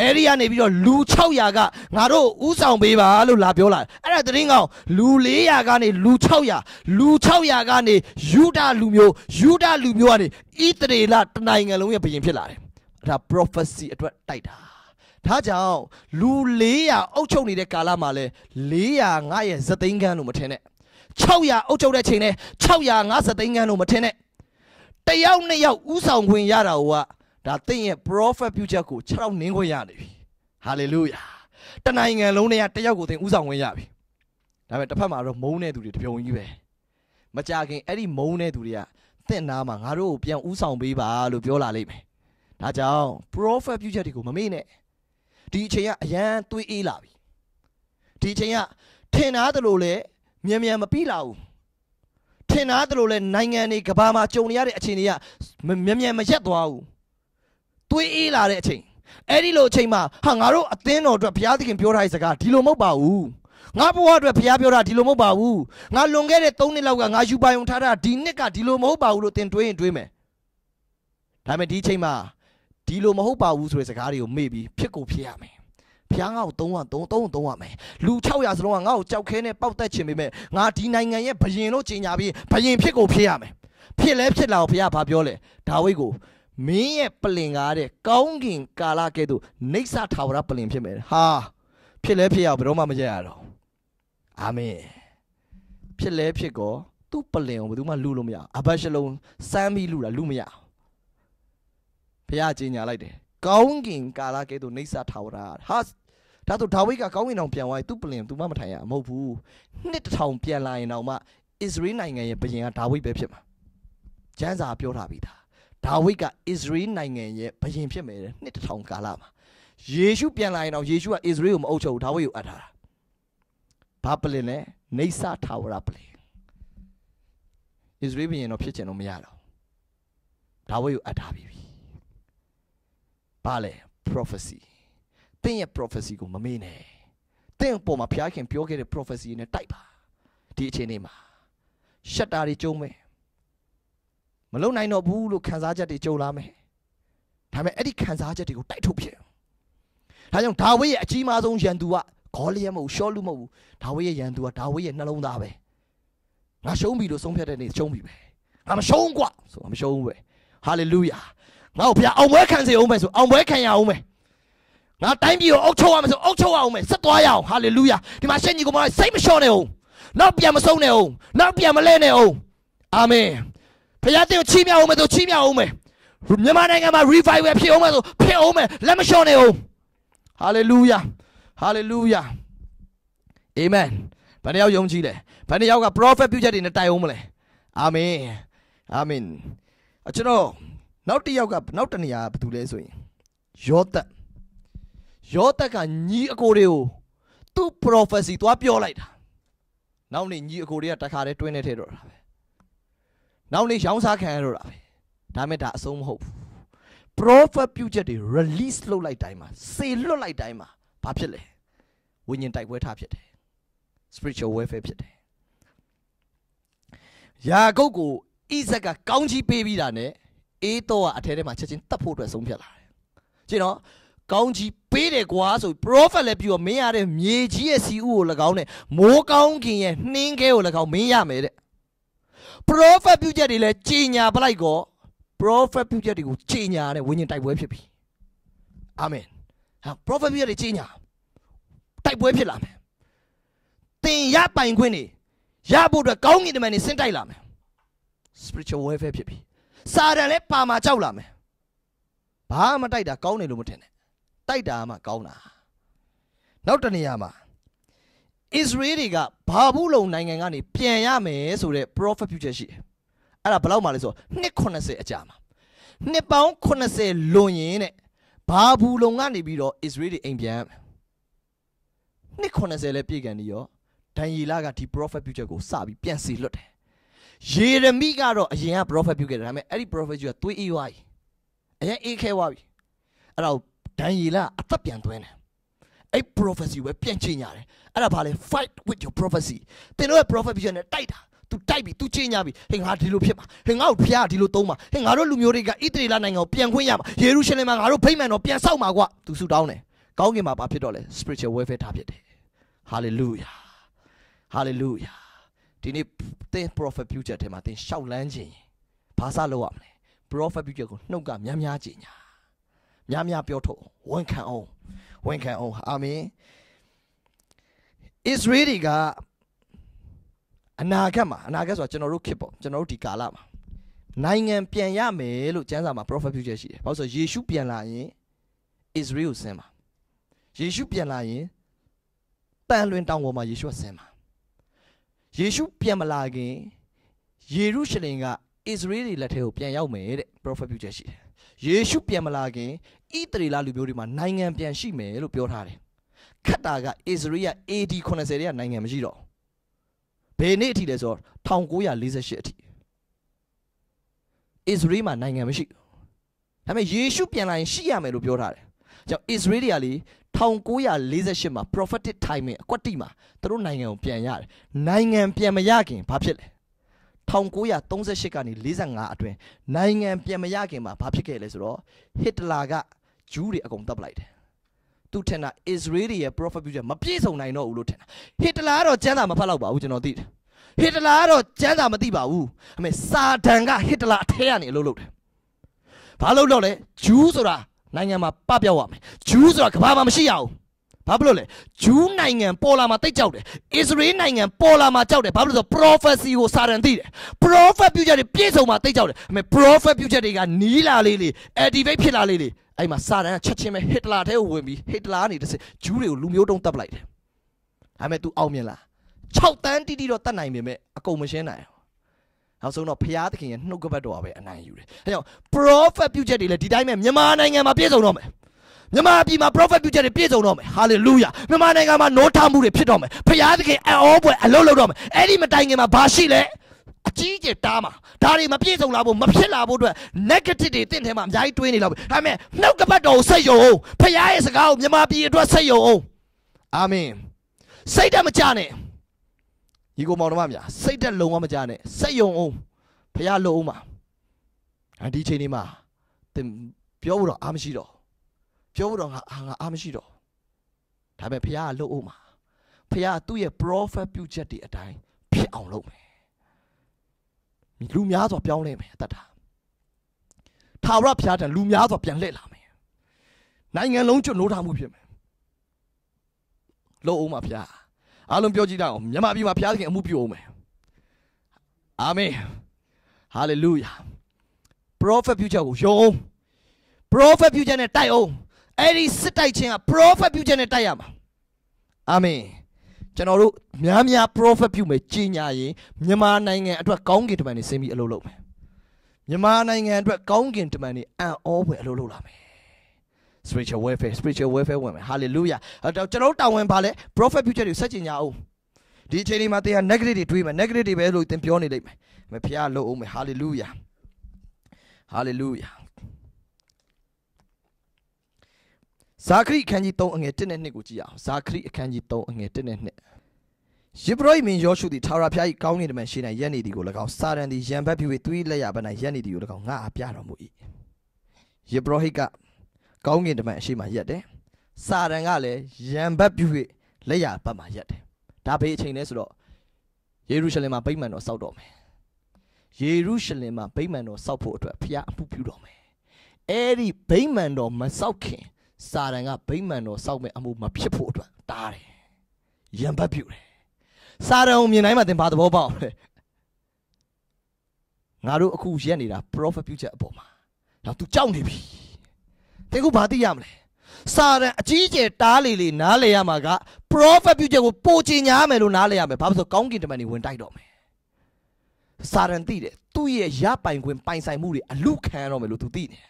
အဲ့ဒီကနေပြီးတော့လူ600ကငါတို့ဥဆောင်ပေးပါလို့လာပြောလာအဲ့ဒါသတင်းကောင်လူ400ကနေလူ600လူ600ကနေယူဒလူမျိုးယူဒလူမျိုးကနေဣသရေလတနိုင်ငံလုံးရဲ့ဘုရင်ဖြစ်လာတယ်အဲ့ဒါ prophecy အတွက်တိုက်တာဒါကြောင့်လူ400အုပ်ချုပ်နေတဲ့ကာလမှာလဲ400ငါရဲ့ဇသိန်းကန်းလို့မထင်နဲ့600အုပ်ချုပ်တဲ့ချိန်နဲ့600ငါဇသိန်းကန်းလို့မထင်နဲ့တယောက်နှစ်ယောက်ဥဆောင်ခွင့်ရတာက ဒါသင်ရဲ့ prophet ပြုချက်ကို6နင်းခွင့်ရနေပြီ hallelujah တနိုင်ငံလုံးနဲ့တယောက်ကိုသင်ဥဆောင်ခွင့်ရပြီဒါပေမဲ့တစ်ဖက်မှာတော့မုန်းတဲ့သူတွေတပြုံကြီးပဲမကြခင်အဲ့ဒီမုန်းတဲ့သူတွေကသင်နာမှာငါတို့ကိုပြန်ဥဆောင်ပေးပါလို့ပြောလာလိမ့်မယ်ဒါကြောင့် prophet ပြုချက်တွေကိုမမေ့နဲ့ဒီအချိန်ကအရန်သွေးအေးလာပြီဒီအချိန်ကထင်သားတယ်လို့လဲမြန်မြန်မပြီးလာဘူးထင်သားတယ်လို့လဲနိုင်ငံတွေကဘာမှာကြုံနေရတဲ့အခြေအနေကမြန်မြန်မရက်သွားဘူး သွေးအေးလာတဲ့အချိန်အဲ့ဒီလိုအချိန်မှာဟာငါတို့အသင်းတော်အတွက်ဘုရားသခင်ပြောထားတဲ့စကားဒီလိုမဟုတ်ပါဘူးငါဘဝအတွက်ဘုရားပြောတာဒီလိုမဟုတ်ပါဘူးငါလွန်ခဲ့တဲ့3နှစ်လောက်ကငါယူပိုင်ုံထားတာဒီနှစ်ကဒီလိုမဟုတ်ပါဘူးလို့သင်တွေးရင်တွေးမယ်ဒါပေမဲ့ဒီအချိန်မှာဒီလိုမဟုတ်ပါဘူးဆိုတဲ့စကားတွေကိုမေ့ပြီးဖြစ်ကိုဖြစ်ရမယ်ဖျားငါ့ကိုသုံးဝသုံးသုံးသုံးရမယ်လူ600စလုံးကငါ့ကိုကြောက်ခဲနဲ့ပေါက်တက်ချင်ပေမဲ့ငါဒီနိုင်ငံရဲ့ဘယင်လို့ကြီးညာပြီးဘယင်ဖြစ်ကိုဖြစ်ရမယ်ဖြစ်လဲဖြစ်လာကိုဘုရားဘာပြောလဲဒါဝိဒ်ကို မင်းရဲ့ပလင်ကားတဲ့ကောင်းကင်ကာလကဲ့သို့နေဆာထာဝရပလင်ဖြစ်မယ်ဟာဖြစ်လဲဖြစ်ရဘယ်တော့မှမကြရတော့အာမင်ဖြစ်လဲဖြစ်ကောသူ့ပလင်ကိုဘယ်သူမှလူလို့မရအဘရှလုံစမ်းပြီးလူတာလူမရဘုရားကြီးညာလိုက်တယ်ကောင်းကင်ကာလကဲ့သို့နေဆာထာဝရဟာဒါဆိုဒါဝိဒ်ကကောင်းကင်အောင်ပြန်သွားရင်သူ့ပလင်သူမှမထိုင်ရမဟုတ်ဘူးနှစ်တစ်ထောင်ပြန်လာရင်တော့မှဣသရေလနိုင်ငံရဲ့ဘုရင်ကဒါဝိဒ်ပဲဖြစ်မှာကျမ်းစာပြောထားပြီးသား ဒါဝိဒ်ကဣသရေလနိုင်ငံရဲ့ဘုရင်ဖြစ်မယ်နှစ်တစ်ထောင်ကာလမှာယေရှုပြန်လာရင်တော့ယေရှုကဣသရေလကိုမအုပ်ချုပ်ဘူးဒါဝိဒ်ကိုအပ်ထားတာဘာပလင်လဲနေဆာထာဝရပလင်ဣသရေလဘုရင်တော့ဖြစ်ချင်တော့မရတော့ဒါဝိဒ်ကိုအပ်ထားပြီဘာလဲ prophecy သင်ရဲ့ prophecy ကိုမမေ့နဲ့သင်အပေါ်မှာဘုရားခင်ပြောခဲ့တဲ့ prophecy နဲ့တိုက်ပါဒီအချိန်လေးမှာရှက်တာတွေကျုံမယ် မလုံနိုင်တော့ဘူးလို့ခံစားချက်တွေကြုံလာမယ်ဒါပေမဲ့အဲ့ဒီခံစားချက်တွေကိုတိုက်ထုတ်ဖြစ်ဒါကြောင့်ဒါဝိဒ်ရဲ့အကြီးမားဆုံးရန်သူက ဂေါလိယမဟုတ်ရှောလူမဟုတ်ဒါဝိဒ်ရဲ့ရန်သူကဒါဝိဒ်ရဲ့နှလုံးသားပဲငါရှုံးပြီလို့ဆုံးဖြတ်တဲ့နေ့ရှုံးပြီပဲငါမရှုံးกว่าဆိုမရှုံးဘူးပဲဟာလေလုယာငါ့ကိုဘုရားအောင်ပွဲခံစေအောင်မယ်ဆိုအောင်ပွဲခံရအောင်မယ်ငါတိုင်းပြည်ကိုအုပ်ချုပ်ရမယ်ဆိုအုပ်ချုပ်ရအောင်မယ်ဆက်သွားရအောင်ဟာလေလုယာဒီမှာရှင့်ကြီးကမစိတ်မလျှော့နဲ့အောင်နောက်ပြန်မဆုံးနဲ့အောင်နောက်ပြန်မလဲနဲ့အောင်အာမင် ဘုရားတင်ကိုချီးမြှောက်အောင်မယ်ဆိုချီးမြှောက်အောင်မယ်မြန်မာနိုင်ငံမှာ revival ဖြစ်အောင်မယ်ဆိုဖြစ်အောင်မယ်လက်မလျှော့နဲ့အောင်ဟာလေလုယာဟာလေလုယာအာမင်ဘယ်နှယောက်ယုံကြည်လဲဘယ်နှယောက်က prophet ပြုချက်တွေနဲ့တိုင်အောင်မလဲအာမင်အာမင်အကျွန်တော်နောက်တစ်ယောက်ကနောက်တစ်နေရာဘာတူလဲဆိုရင်ယောသက်ယောသက်ကညီအကိုတွေကိုသူ့ prophecy သွားပြောလိုက်တာနောက်နေ့ညီအကိုတွေကတခါတည်းတွင်းနေထဲတော့တာပဲ နောက်နေ့ရောင်းစားခံရတော့တာပဲဒါမဲ့ဒါအဆုံးမဟုတ်ဘူး prophet ပြုချက်တွေ release လုပ်လိုက်တိုင်းမှာစေလွတ်လိုက်တိုင်းမှာဘာဖြစ်လဲဝိညာဉ်တိုက်ပွဲထားဖြစ်တယ် spiritual warfare ဖြစ်တယ်ယာကုပ်ကိုဣဇက်ကကောင်းကြီးပေးပြီးတာနဲ့အေးတော့အထဲထဲမှာချက်ချင်းတတ်ဖို့အတွက်ဆုံးဖြတ်လာတယ်ကြည့်နော်ကောင်းကြီးပေးတယ်ကွာဆို prophet လည်းပြီးတော့မင်းရတဲ့မြေကြီးရဲ့စီဥကို၎င်းနဲ့မိုးကောင်းခင်ရဲ့နှင်းခဲကို၎င်းမင်းရမယ်တဲ့ prophet ပြုချက်တွေလည်းကြီးညာပလိုက်ကော prophet ပြုချက်တွေကိုကြီးညာတဲ့ဝိညာဉ်တိုက်ပွဲဖြစ်ပြီအာမင်ဟာ prophet ပြုချက်တွေကြီးညာတိုက်ပွဲဖြစ်လာမယ်သင်ရပိုင်ခွင့်တွေရဖို့အတွက်ကောင်းကင်တမန်တွေဆင်းတိုက်လာမယ် spiritual warfare ဖြစ်ပြီစာတန်လည်းပါမှာကြောက်လာမယ်ဘာမှတိုက်တာကောင်းတယ်လို့မထင်နဲ့တိုက်တာမှကောင်းတာနောက်တနေရာမှာ ဣသရေလတွေကဘာဘူးလုံနိုင်ငံကနေပြန်ရမယ်ဆိုတဲ့ prophet ပြုချက်ရှိတယ်အဲ့ဒါဘယ်လောက်မှလဲဆိုနှစ်80အကြာမှာနှစ်ပေါင်း80လွန်ရင်တဲ့ဘာဘူးလုံကနေပြီးတော့ဣသရေလတွေအိမ်ပြန်ရမယ်နှစ်80လဲပြည့်ကန်နေရောဒန်ယေလကဒီ prophet ပြုချက်ကိုစပြီးပြန်စီလွတ်တယ်ယေရမိကတော့အရင်က prophet ပြုခဲ့တယ်ဒါပေမဲ့အဲ့ဒီ prophet ကြီးကသွေးအေးသွားပြီအရင်အေးခဲသွားပြီအဲ့ဒါဒန်ယေလအသက်ပြန်သွင်းတယ် အဲ့ prophecy ပဲပြန်ချိန်ညာတယ်အဲ့ဒါဘာလဲ fight with your prophecy သင်တို့ရဲ့ prophet ပြုချက်နဲ့တိုက်တာ तू တိုက်ပြီ तू ချိန်ညာပြီဟင်ငါဒီလိုဖြစ်မှာဟင်ငါ့ကိုဖျားဒီလိုသုံးမှာဟင်ငါတို့လူမျိုးတွေကဣသရေလနိုင်ငံကိုပြန်ခွင့်ရမှာယေရုရှလင်မှာငါတို့ဗိမာန်တော်ပြန်ဆောက်မှာကွာ तू ဆူတောင်းတယ်ကောင်းကင်မှာဘာဖြစ်တော့လဲ spiritual warfare ထားဖြစ်တယ် hallelujah hallelujah ဒီနေ့သင် prophet ပြုချက်ထဲမှာသင်ရှောက်လန်းခြင်းဘာစလုပ်ရမလဲ prophet ပြုချက်ကိုနှုတ်ကများများကြင်ညာများများပြောထုတ်ဝန်ခံအောင် ဝန်ခံအောင်အာမင် Israel တွေကအနာဂတ်မှာအနာဂတ်ဆိုတာကျွန်တော်တို့ခေတ်ပေါ့ကျွန်တော်တို့ဒီကာလမှာနိုင်ငံပြန်ရမယ်လို့ကျမ်းစာမှာ prophet ပြုချက်ရှိတယ်။ဘာလို့ဆိုယေရှုပြန်လာရင် Israel ကိုဆင်းမှာယေရှုပြန်လာရင်တန်လွင်တောင်ပေါ်မှာယေရှုဆင်းမှာယေရှုပြန်မလာခင်ယေရုရှလင်က Israel တွေလက်ထဲကိုပြန်ရောက်မယ်တဲ့ prophet ပြုချက်ရှိတယ်။ ယေရှုပြန်မလာခင်ဣသရေလလူမျိုးတွေမှာနိုင်ငံပြန်ရှိမယ်လို့ပြောထားတယ်။ခတ်တာက Israel က AD 80တဲ့နိုင်ငံမရှိတော့ဘယ်နေ့အထိလဲဆိုတော့1948အထိ Israel မှာနိုင်ငံမရှိဒါပေမဲ့ယေရှုပြန်လာရင်ရှိရမယ်လို့ပြောထားတယ်။ကြောင့် Israel တွေကလေ1948မှာ prophetic timing အကွက်တိမှာသူတို့နိုင်ငံကိုပြန်ရတယ်။နိုင်ငံပြန်မရခင်ဘာဖြစ်လဲ 1938ကနေ45အတွင်းနိုင်ငံပြန်မရခင်မှာဘာဖြစ်ခဲ့လဲဆိုတော့ဟစ်တလာကဂျူးတွေအကုန်တပ်ပလိုက်တယ်။သူထင်တာ Israel ရဲ့ prophet ပြုချက်မပြည့်စုံနိုင်တော့ဘူးလို့ထင်တာ။ဟစ်တလာကတော့ကျမ်းစာမဖတ်တော့ပါဘူးကျွန်တော်သိတယ်။ဟစ်တလာကတော့ကျမ်းစာမသိပါဘူး။အမေစာတန်ကဟစ်တလာအထဲကနေအလုပ်လုပ်တယ်။ဘာလုပ်တော့လဲဂျူးဆိုတာနိုင်ငံမှာပပျောက်ရမယ်ဂျူးဆိုတာကဘာမှမရှိရအောင် ဘာဖြစ်လို့လဲဂျူးနိုင်ငံပေါ်လာမှာတိတ်ကြောက်တယ်အစ္စရေးနိုင်ငံပေါ်လာမှာကြောက်တယ်ဘာဖြစ်လို့ဆို prophecy ကိုစာရန်သိတယ် prophet ပြုချက်တွေပြည့်စုံမှာတိတ်ကြောက်တယ်အမေ prophet ပြုချက်တွေကနီးလာလေးလေး activate ဖြစ်လာလေးလေးအဲ့မှာစာရန်ကချက်ချင်းပဲဟစ်တလာထဲကိုဝင်ပြီးဟစ်တလာကနေတစ်စဂျူးတွေကိုလူမျိုးတုံးတပ်ပလိုက်တယ်ဒါပေမဲ့ तू အောင်မြင်လား6တန်းတိတိတော့တတ်နိုင်ပေမဲ့အကုန်မရှင်းနိုင်ဘူးနောက်ဆုံးတော့ဖျားသခင်ရဲ့နှုတ်ကပတ်တော်ပဲအနိုင်ယူတယ်။အဲကြောင့် prophet ပြုချက်တွေလည်းဒီတိုင်းပဲမြန်မာနိုင်ငံမှာပြည့်စုံတော့မယ်။ မြန်မာပြည်မှာ prophet ပြုချက်တွေပြည့်စုံတော့မယ်။ hallelujah ။မြန်မာနိုင်ငံမှာနိုးထမှုတွေဖြစ်တော့မယ်။ဖျားသခင်အောပွဲအလုံးလုံးတော့မယ်။အဲ့ဒီမတိုင်ခင်မှာဘာရှိလဲ။အကြီးကျယ်တားမှာဒါတွေမပြည့်စုံလာဖို့မဖြစ်လာဖို့အတွက် negative တွေတင့်ထဲမှာအများကြီးတွေးနေလောက်ပြီ။ဒါပေမဲ့နှုတ်ကပတ်တော်ကိုစိတ်ယုံအောင်ဖျားရဲ့စကားကိုမြန်မာပြည်အတွက်စိတ်ယုံအောင်အာမင်။စိတ်တမကြနဲ့။ညီကိုမောင်တော်မများစိတ်သက်လုံးဝမကြနဲ့စိတ်ယုံအောင်ဖះလုံအောင်ပါဒီချိန်လေးမှာသင်ပြောဖို့တော့အားမရှိတော့ ပြောဖို့တော့ငါငါအားမရှိတော့ဒါပေမဲ့ဖခင်ကလုပ်အောင်မှာဖခင်ကသူ့ရဲ့ prophet ပြုချက်တွေအတိုင်းဖြစ်အောင်လုပ်မယ်လူများစွာပြောင်းလဲမယ်အသက်တာထာဝရဘုရားတန်လူများစွာပြန်လှည့်လာမယ်နိုင်ငံလုံးကျွတ်နိုးထားမှုဖြစ်မယ်လို့အောင်ပါဘုရားအားလုံးပြောကြည့်တော့မြန်မာပြည်မှာဘုရားသခင်အမှုပြုအောင်မယ်အာမင်ဟာလေလုယာ prophet ပြုချက်ကိုယုံ prophet ပြုချက်နဲ့တိုက်အောင် အဲ့ဒီစစ်တိုက်ခြင်းက prophet ပြုချက်နဲ့တိုက်ရမှာအာမင်ကျွန်တော်တို့များများ prophet ပြုမယ်ကြီးညာရင်မြန်မာနိုင်ငံအတွက်ကောင်းကင်တမန်တွေဆင်းပြီးအလုပ်လုပ်မယ်မြန်မာနိုင်ငံအတွက်ကောင်းကင်တမန်တွေအံ့ဩဖွယ်အလုပ်လုပ်လာမယ် spiritual warfare spiritual warfare ဝင်မယ် hallelujah အဲ့တော့ကျွန်တော်တို့တာဝန်ပါလဲ prophet ပြုချက်တွေဆက်ကျင်ကြအောင်ဒီအချိန်လေးမှာသင်က negative တွေတွေးမယ် negative တွေပဲလို့သင်ပြောနေလိမ့်မယ်မဖျားလို့အောင်မယ် hallelujah hallelujah ဇာခရိအခန်းကြီး3အငယ်1နဲ့2ကိုကြည့်အောင်ဇာခရိအခန်းကြီး3အငယ်1နဲ့2ယေဘရဟိမင်ယောရှုသည်ထာဝရဘုရား၏ကောင်းကင်တမန်ရှိ၌ရက်နေသည်ကို၎င်းစာရန်သည်ရံဘတ်ပြု၍သူ၏လက်ရဘက်၌ရက်နေသည်ကို၎င်းငါအားပြတော်မူ၏ယေဘရဟိကကောင်းကင်တမန်အရှိမှရက်တယ်စာရန်ကလည်းရံဘတ်ပြု၍လက်ရဘက်မှာရက်တယ်ဒါဘေးအချိန်လဲဆိုတော့ယေရုရှလင်မှာဗိမာန်တော်စောက်တော်မယ်ယေရုရှလင်မှာဗိမာန်တော်စောက်ဖို့အတွက်ဖျားအမှုပြုတော်မယ်အဲ့ဒီဗိမာန်တော်မစောက်ခင် စာတန်ကဗိမှန်တော်စောက်မဲ့အမှုမဖြစ်ဖို့အတွက်တားတယ်ရံပတ်ပြုတ်တယ်စာတန်ကိုမြင်တိုင်းမှာသင်ဘာသဘောပေါက်လဲငါတို့အခုရက်နေတာ profit future အပေါ်မှာတော့ तू ကြောက်နေပြီသင်ခုဘာသိရမလဲစာတန်အကြီးကျယ်တားလေလေနားလေရမှာက profit future ကိုပိုချင်ညာမယ်လို့နားလေရမယ်ဘာလို့ဆိုကောင်းကင်တမန်တွေဝင်တိုက်တော့မယ်စာရန်သိတယ်သူ့ရဲ့ရပိုင်ခွင့်ပိုင်ဆိုင်မှုတွေအလူခံရတော့မယ်လို့သူသိတယ်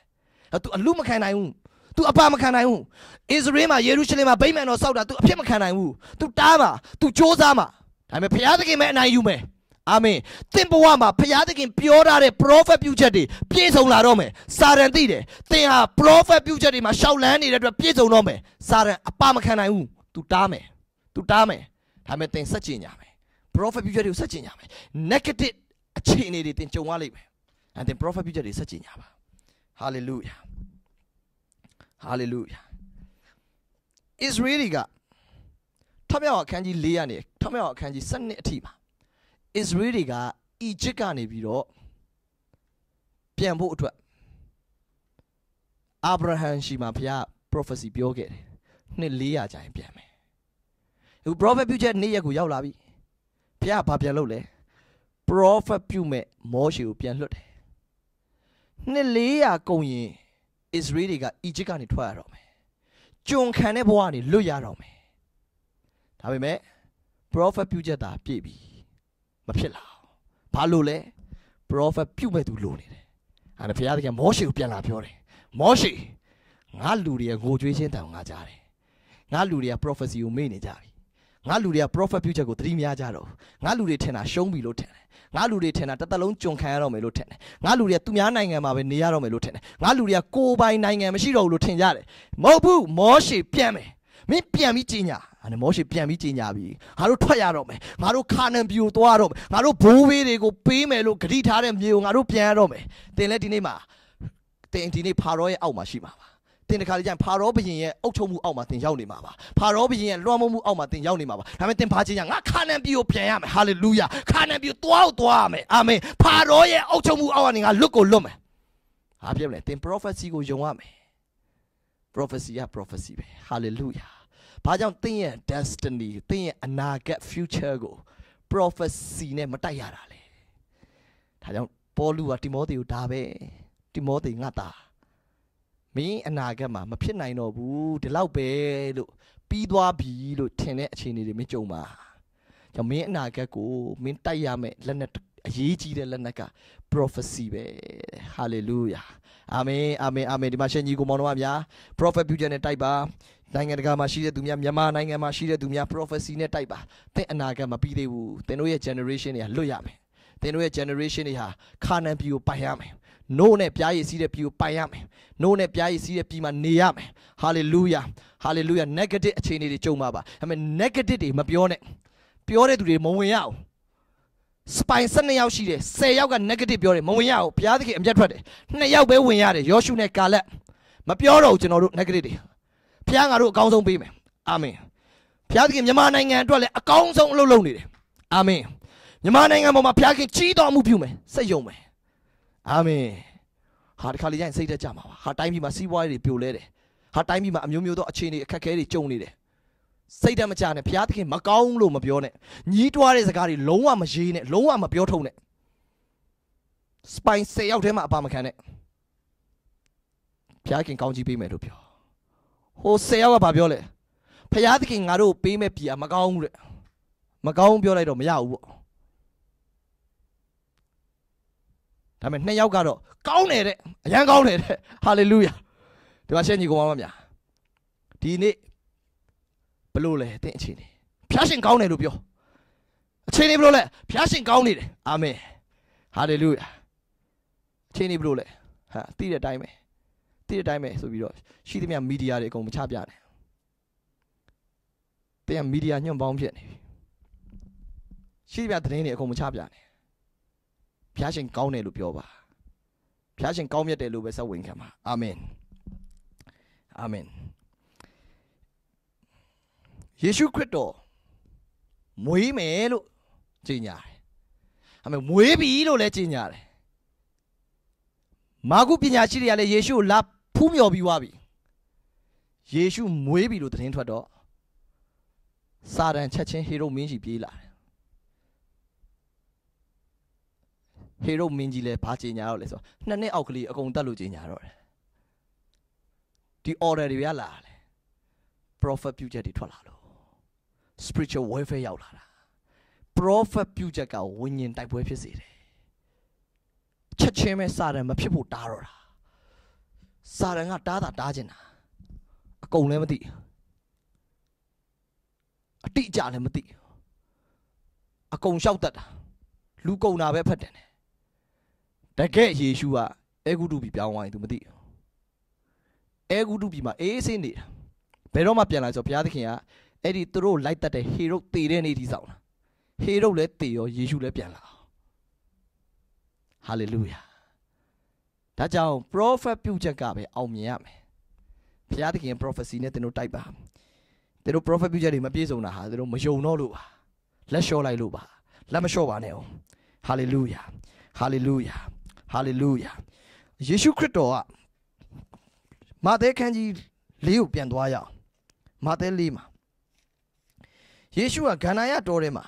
အဲသူအလူမခံနိုင်ဘူး तू အပါမခံနိုင်ဘူးဣသရေလမှာယေရုရှလင်မှာဗိမာန်တော်စောက်တာ तू အဖြစ်မခံနိုင်ဘူး तू တားမှာ तू စ조사မှာဒါပေမဲ့ဘုရားသခင်ပဲအနိုင်ယူမယ်အာမင်သင်ဘဝမှာဘုရားသခင်ပြောထားတဲ့ prophet ပြုချက်တွေပြည့်စုံလာတော့မယ်စာရန်သိတယ်သင်ဟာ prophet ပြုချက်တွေမှာရှောက်လန်းနေတဲ့အတွက်ပြည့်စုံတော့မယ်စာရန်အပါမခံနိုင်ဘူး तू တားမယ် तू တားမယ်ဒါပေမဲ့သင်ဆက်ကျင်ကြမယ် prophet ပြုချက်တွေကိုဆက်ကျင်ကြမယ် negative အခြေအနေတွေသင်ကြုံရလိမ့်မယ်အဲသင် prophet ပြုချက်တွေဆက်ကျင်ကြပါ hallelujah hallelujah Israeli ကထမြောက်အခန်းကြီး4ရနေထမြောက်အခန်းကြီး7အထိမှာ Israel တွေကအီဂျစ်ကနေပြီးတော့ပြန်ဖို့အတွက်အာဗြဟံရှိမှဘုရား prophecy ပြောခဲ့တယ်နှစ်400ကြာရင်ပြန်မယ်အခု prophet ပြုချက်နေ့ရက်ကိုရောက်လာပြီဘုရားဘာပြန်လုပ်လဲ prophet ပြုမဲ့မောရှေကိုပြန်လွတ်တယ်နှစ်400ကုန်ရင် Israel တွေကအီဂျစ်ကနေထွက်ရတော့မယ်ကျွန်ခံတဲ့ဘဝကနေလွတ်ရတော့မယ်ဒါပေမဲ့ prophet ပြုချက်တာပြည့်ပြီမဖြစ်လာဘာလို့လဲ prophet ပြုမဲ့သူလိုနေတယ်အဲ့ဒါဘုရားသခင်မောရှေကိုပြန်လာပြောတယ်မောရှေငါလူတွေကငိုကြွေးခြင်းတောင်ငါကြားတယ်ငါလူတွေက prophecy ကိုမေ့နေကြပြီ ငါလူတွေက prophet ပြုချက်ကိုသတိများကြတော့ငါလူတွေထင်တာရှုံးပြီလို့ထင်တယ်ငါလူတွေထင်တာတစ်သက်လုံးကြုံခံရတော့မယ်လို့ထင်တယ်ငါလူတွေကသူများနိုင်ငံမှာပဲနေရတော့မယ်လို့ထင်တယ်ငါလူတွေကကိုယ်ပိုင်နိုင်ငံမရှိတော့ဘူးလို့ထင်ကြတယ်မဟုတ်ဘူးမောရှေပြန်မယ်မင်းပြန်ပြီးကြီးညာအဲ့မောရှေပြန်ပြီးကြီးညာပြီငါတို့ထွက်ရတော့မယ်ငါတို့ခါနန်ပြူသွားတော့မယ်ငါတို့ဘိုးဘေးတွေကိုပေးမယ်လို့ဂတိထားတဲ့မြေကိုငါတို့ပြန်ရတော့မယ်တင်လဲဒီနေ့မှာတင်ဒီနေ့ဖာရောရဲ့အောက်မှာရှိမှာပါ တင်တခါလေကျရင်ဖာရောဘရင်ရဲ့အုပ်ချုပ်မှုအောက်မှာတင်ရောက်နေမှာပါဖာရောဘရင်ရဲ့လွှမ်းမိုးမှုအောက်မှာတင်ရောက်နေမှာပါဒါပေမဲ့တင်ဘာချင်းညာငါခါနန်ပြူကိုပြန်ရမယ်ဟာလေလုယာခါနန်ပြူသွားသွားရမယ်အာမင်ဖာရောရဲ့အုပ်ချုပ်မှုအောက်ကနေငါလွတ်ကိုလွတ်မယ်ဟာပြည့်မလဲတင် prophecy ကိုယုံရမယ် prophecy က prophecy ပဲ hallelujah ဘာကြောင့်သင်ရဲ့ destiny သင်ရဲ့အနာဂတ် future ကို prophecy နဲ့မတိုက်ရတာလဲဒါကြောင့်ပေါလုကတိမောသေကိုဒါပဲတိမောသေငါသား မင်းအနာဂတ်မှာမဖြစ်နိုင်တော့ဘူးဒီလောက်ပဲလို့ပြီးသွားပြီလို့ထင်တဲ့အခြေအနေတွေမကြုံပါကြောင့်မင်းအနာဂတ်ကိုမင်းတိုက်ရမယ်လက်နဲ့အရေးကြီးတဲ့လက်နက်က prophecy ပဲ hallelujah အာမင်အာမင်အာမင်ဒီမှာရှင်ကြီးကိုမောင်တော်များ prophet ပြုချက်နဲ့တိုက်ပါနိုင်ငံတကာမှာရှိတဲ့သူများမြန်မာနိုင်ငံမှာရှိတဲ့သူများ prophecy နဲ့တိုက်ပါသင်အနာဂတ်မပြီးသေးဘူးသင်တို့ရဲ့ generation တွေကလွတ်ရမယ်သင်တို့ရဲ့ generation တွေဟာခါနန်ပြည်ကိုပိုင်ရမယ် နိုးနဲ့ပြားရည်စီးတဲ့ပြည်ကိုပိုင်ရမယ်နိုးနဲ့ပြားရည်စီးတဲ့ပြည်မှာနေရမယ် hallelujah hallelujah negative အခြေအနေတွေကြုံပါပါဒါပေမဲ့ negative တွေမပြောနဲ့ပြောတဲ့သူတွေမဝင်ရအောင်စပိုင်12ယောက်ရှိတယ်10ယောက်က negative ပြောတယ်မဝင်ရအောင်ဘုရားသခင်အမျက်ထွက်တယ်2ယောက်ပဲဝင်ရတယ်ယောရှုနဲ့ကာလက်မပြောတော့ဘူးကျွန်တော်တို့ negative တွေဘုရားငါတို့အကောင်းဆုံးပေးမယ်အာမင်ဘုရားသခင်မြန်မာနိုင်ငံအတွက်လည်းအကောင်းဆုံးအလုပ်လုပ်နေတယ်အာမင်မြန်မာနိုင်ငံပေါ်မှာဘုရားခင်ကြီးတော်မှုပြုမယ်စိတ်ယုံမယ် အာမင်ဟာဒီခါလေးကျရင်စိတ်သက်ကြမှာပါဟာတိုင်းပြည်မှာစီးပွားရေးတွေပြိုလဲတယ်ဟာတိုင်းပြည်မှာအမျိုးမျိုးသောအခြေအနေအခက်အခဲတွေကြုံနေတယ်စိတ်တမကြနဲ့ဘုရားသခင်မကောင်းလို့မပြောနဲ့ညီးတွားတဲ့စကားတွေလုံးဝမရေးနဲ့လုံးဝမပြောထုံနဲ့စပိုင်၁၀ယောက်ထဲမှာအပါမခံနဲ့ဘုရားခင်ကောင်းကြီးပေးမယ်လို့ပြောဟို၁၀ယောက်ကဘာပြောလဲဘုရားသခင်ငါတို့ပေးမဲ့ပြည်မကောင်းဘူးတဲ့မကောင်းပြောလိုက်တော့မရဘူးပေါ့ ဒါပေမဲ့နှစ်ယောက်ကတော့ကောင်းတယ်တဲ့အရန်ကောင်းတယ်တဲ့ဟာလေလုယာဒီမှာရှင်းညီကောင်ပါမများဒီနေ့ဘလို့လဲတဲ့အခြေအနေဖျားရှင်ကောင်းတယ်လို့ပြောအခြေအနေဘလို့လဲဖျားရှင်ကောင်းနေတယ်အာမင်ဟာလေလုယာအခြေအနေဘလို့လဲဟာသိတဲ့အတိုင်းပဲသိတဲ့အတိုင်းပဲဆိုပြီးတော့ရှိသမျှမီဒီယာတွေအကုန်မချပြနဲ့တဲ့မီဒီယာညွန့်ပေါင်းဖြစ်နေပြီရှိသမျှသတင်းတွေအကုန်မချပြနဲ့ ဖျားရှင်ကောင်းတယ်လို့ပြောပါဖျားရှင်ကောင်းမြတ်တယ်လို့ပဲစဝင်ခံပါအာမင်အာမင်ယေရှုခရစ်တော်မွေးမယ်လို့ကြေညာတယ်အာမင်မွေးပြီလို့လည်းကြေညာတယ်မာကုပညာရှိတွေကလည်းယေရှုကိုလာဖူးမြော်ပြီးွားပြီယေရှုမွေးပြီလို့သတင်းထွက်တော့စာတန်ချက်ချင်းဟေရုမင်းကြီးပြေးလာတယ် ဟေရုမင်းကြီးလည်းဘာကြေညာတော့လဲဆိုတော့နှစ်နှစ်အောက်ကလေးအကုန်တက်လို့ကြေညာတော့တယ်ဒီ order တွေရလာတယ် prophet ပြုချက်တွေထွက်လာလို့ spiritual warfare ရောက်လာတာ prophet ပြုချက်ကဝိညာဉ်တိုက်ပွဲဖြစ်စေတယ်ချက်ချင်းပဲစာတန်မဖြစ်ဖို့တားတော့တာစာတန်ကတားတာတားကျင်တာအကုန်လည်းမသိအတိအကျလည်းမသိအကုန်လျှောက်တတ်တာလူကုန်တာပဲဖတ်တယ် တကယ်ယေရှုကအဲဂုတုပြီပြောင်းသွားရင် तू မသိအဲဂုတုပြီမှာအေးဆေးနေတာဘယ်တော့မှပြန်လာဆိုဘုရားသခင်ကအဲ့ဒီသူတို့လိုက်တတ်တဲ့ဟေရုတ်တေတဲ့နေ့ထိဆောင်တာဟေရုတ်လည်းတေရောယေရှုလည်းပြန်လာဟာလေလုယာဒါကြောင့် prophet ပြုချက်ကပဲအောင်မြင်ရမယ်ဘုရားသခင် prophecy နဲ့သင်တို့တိုက်ပါသင်တို့ prophet ပြုချက်တွေမပြည့်စုံတာဟာသင်တို့မယုံတော့လို့ပါလက်လျှော့လိုက်လို့ပါလက်မလျှော့ပါနဲ့အောင်ဟာလေလုယာဟာလေလုယာ ဟာလေလုယာယေရှုခရစ်တော်ကမာသဲခန်းကြီးလေးကိုပြန်သွားရအောင်မာသဲလေးမှာယေရှုကဂန္ဓာယတော်ထဲမှာ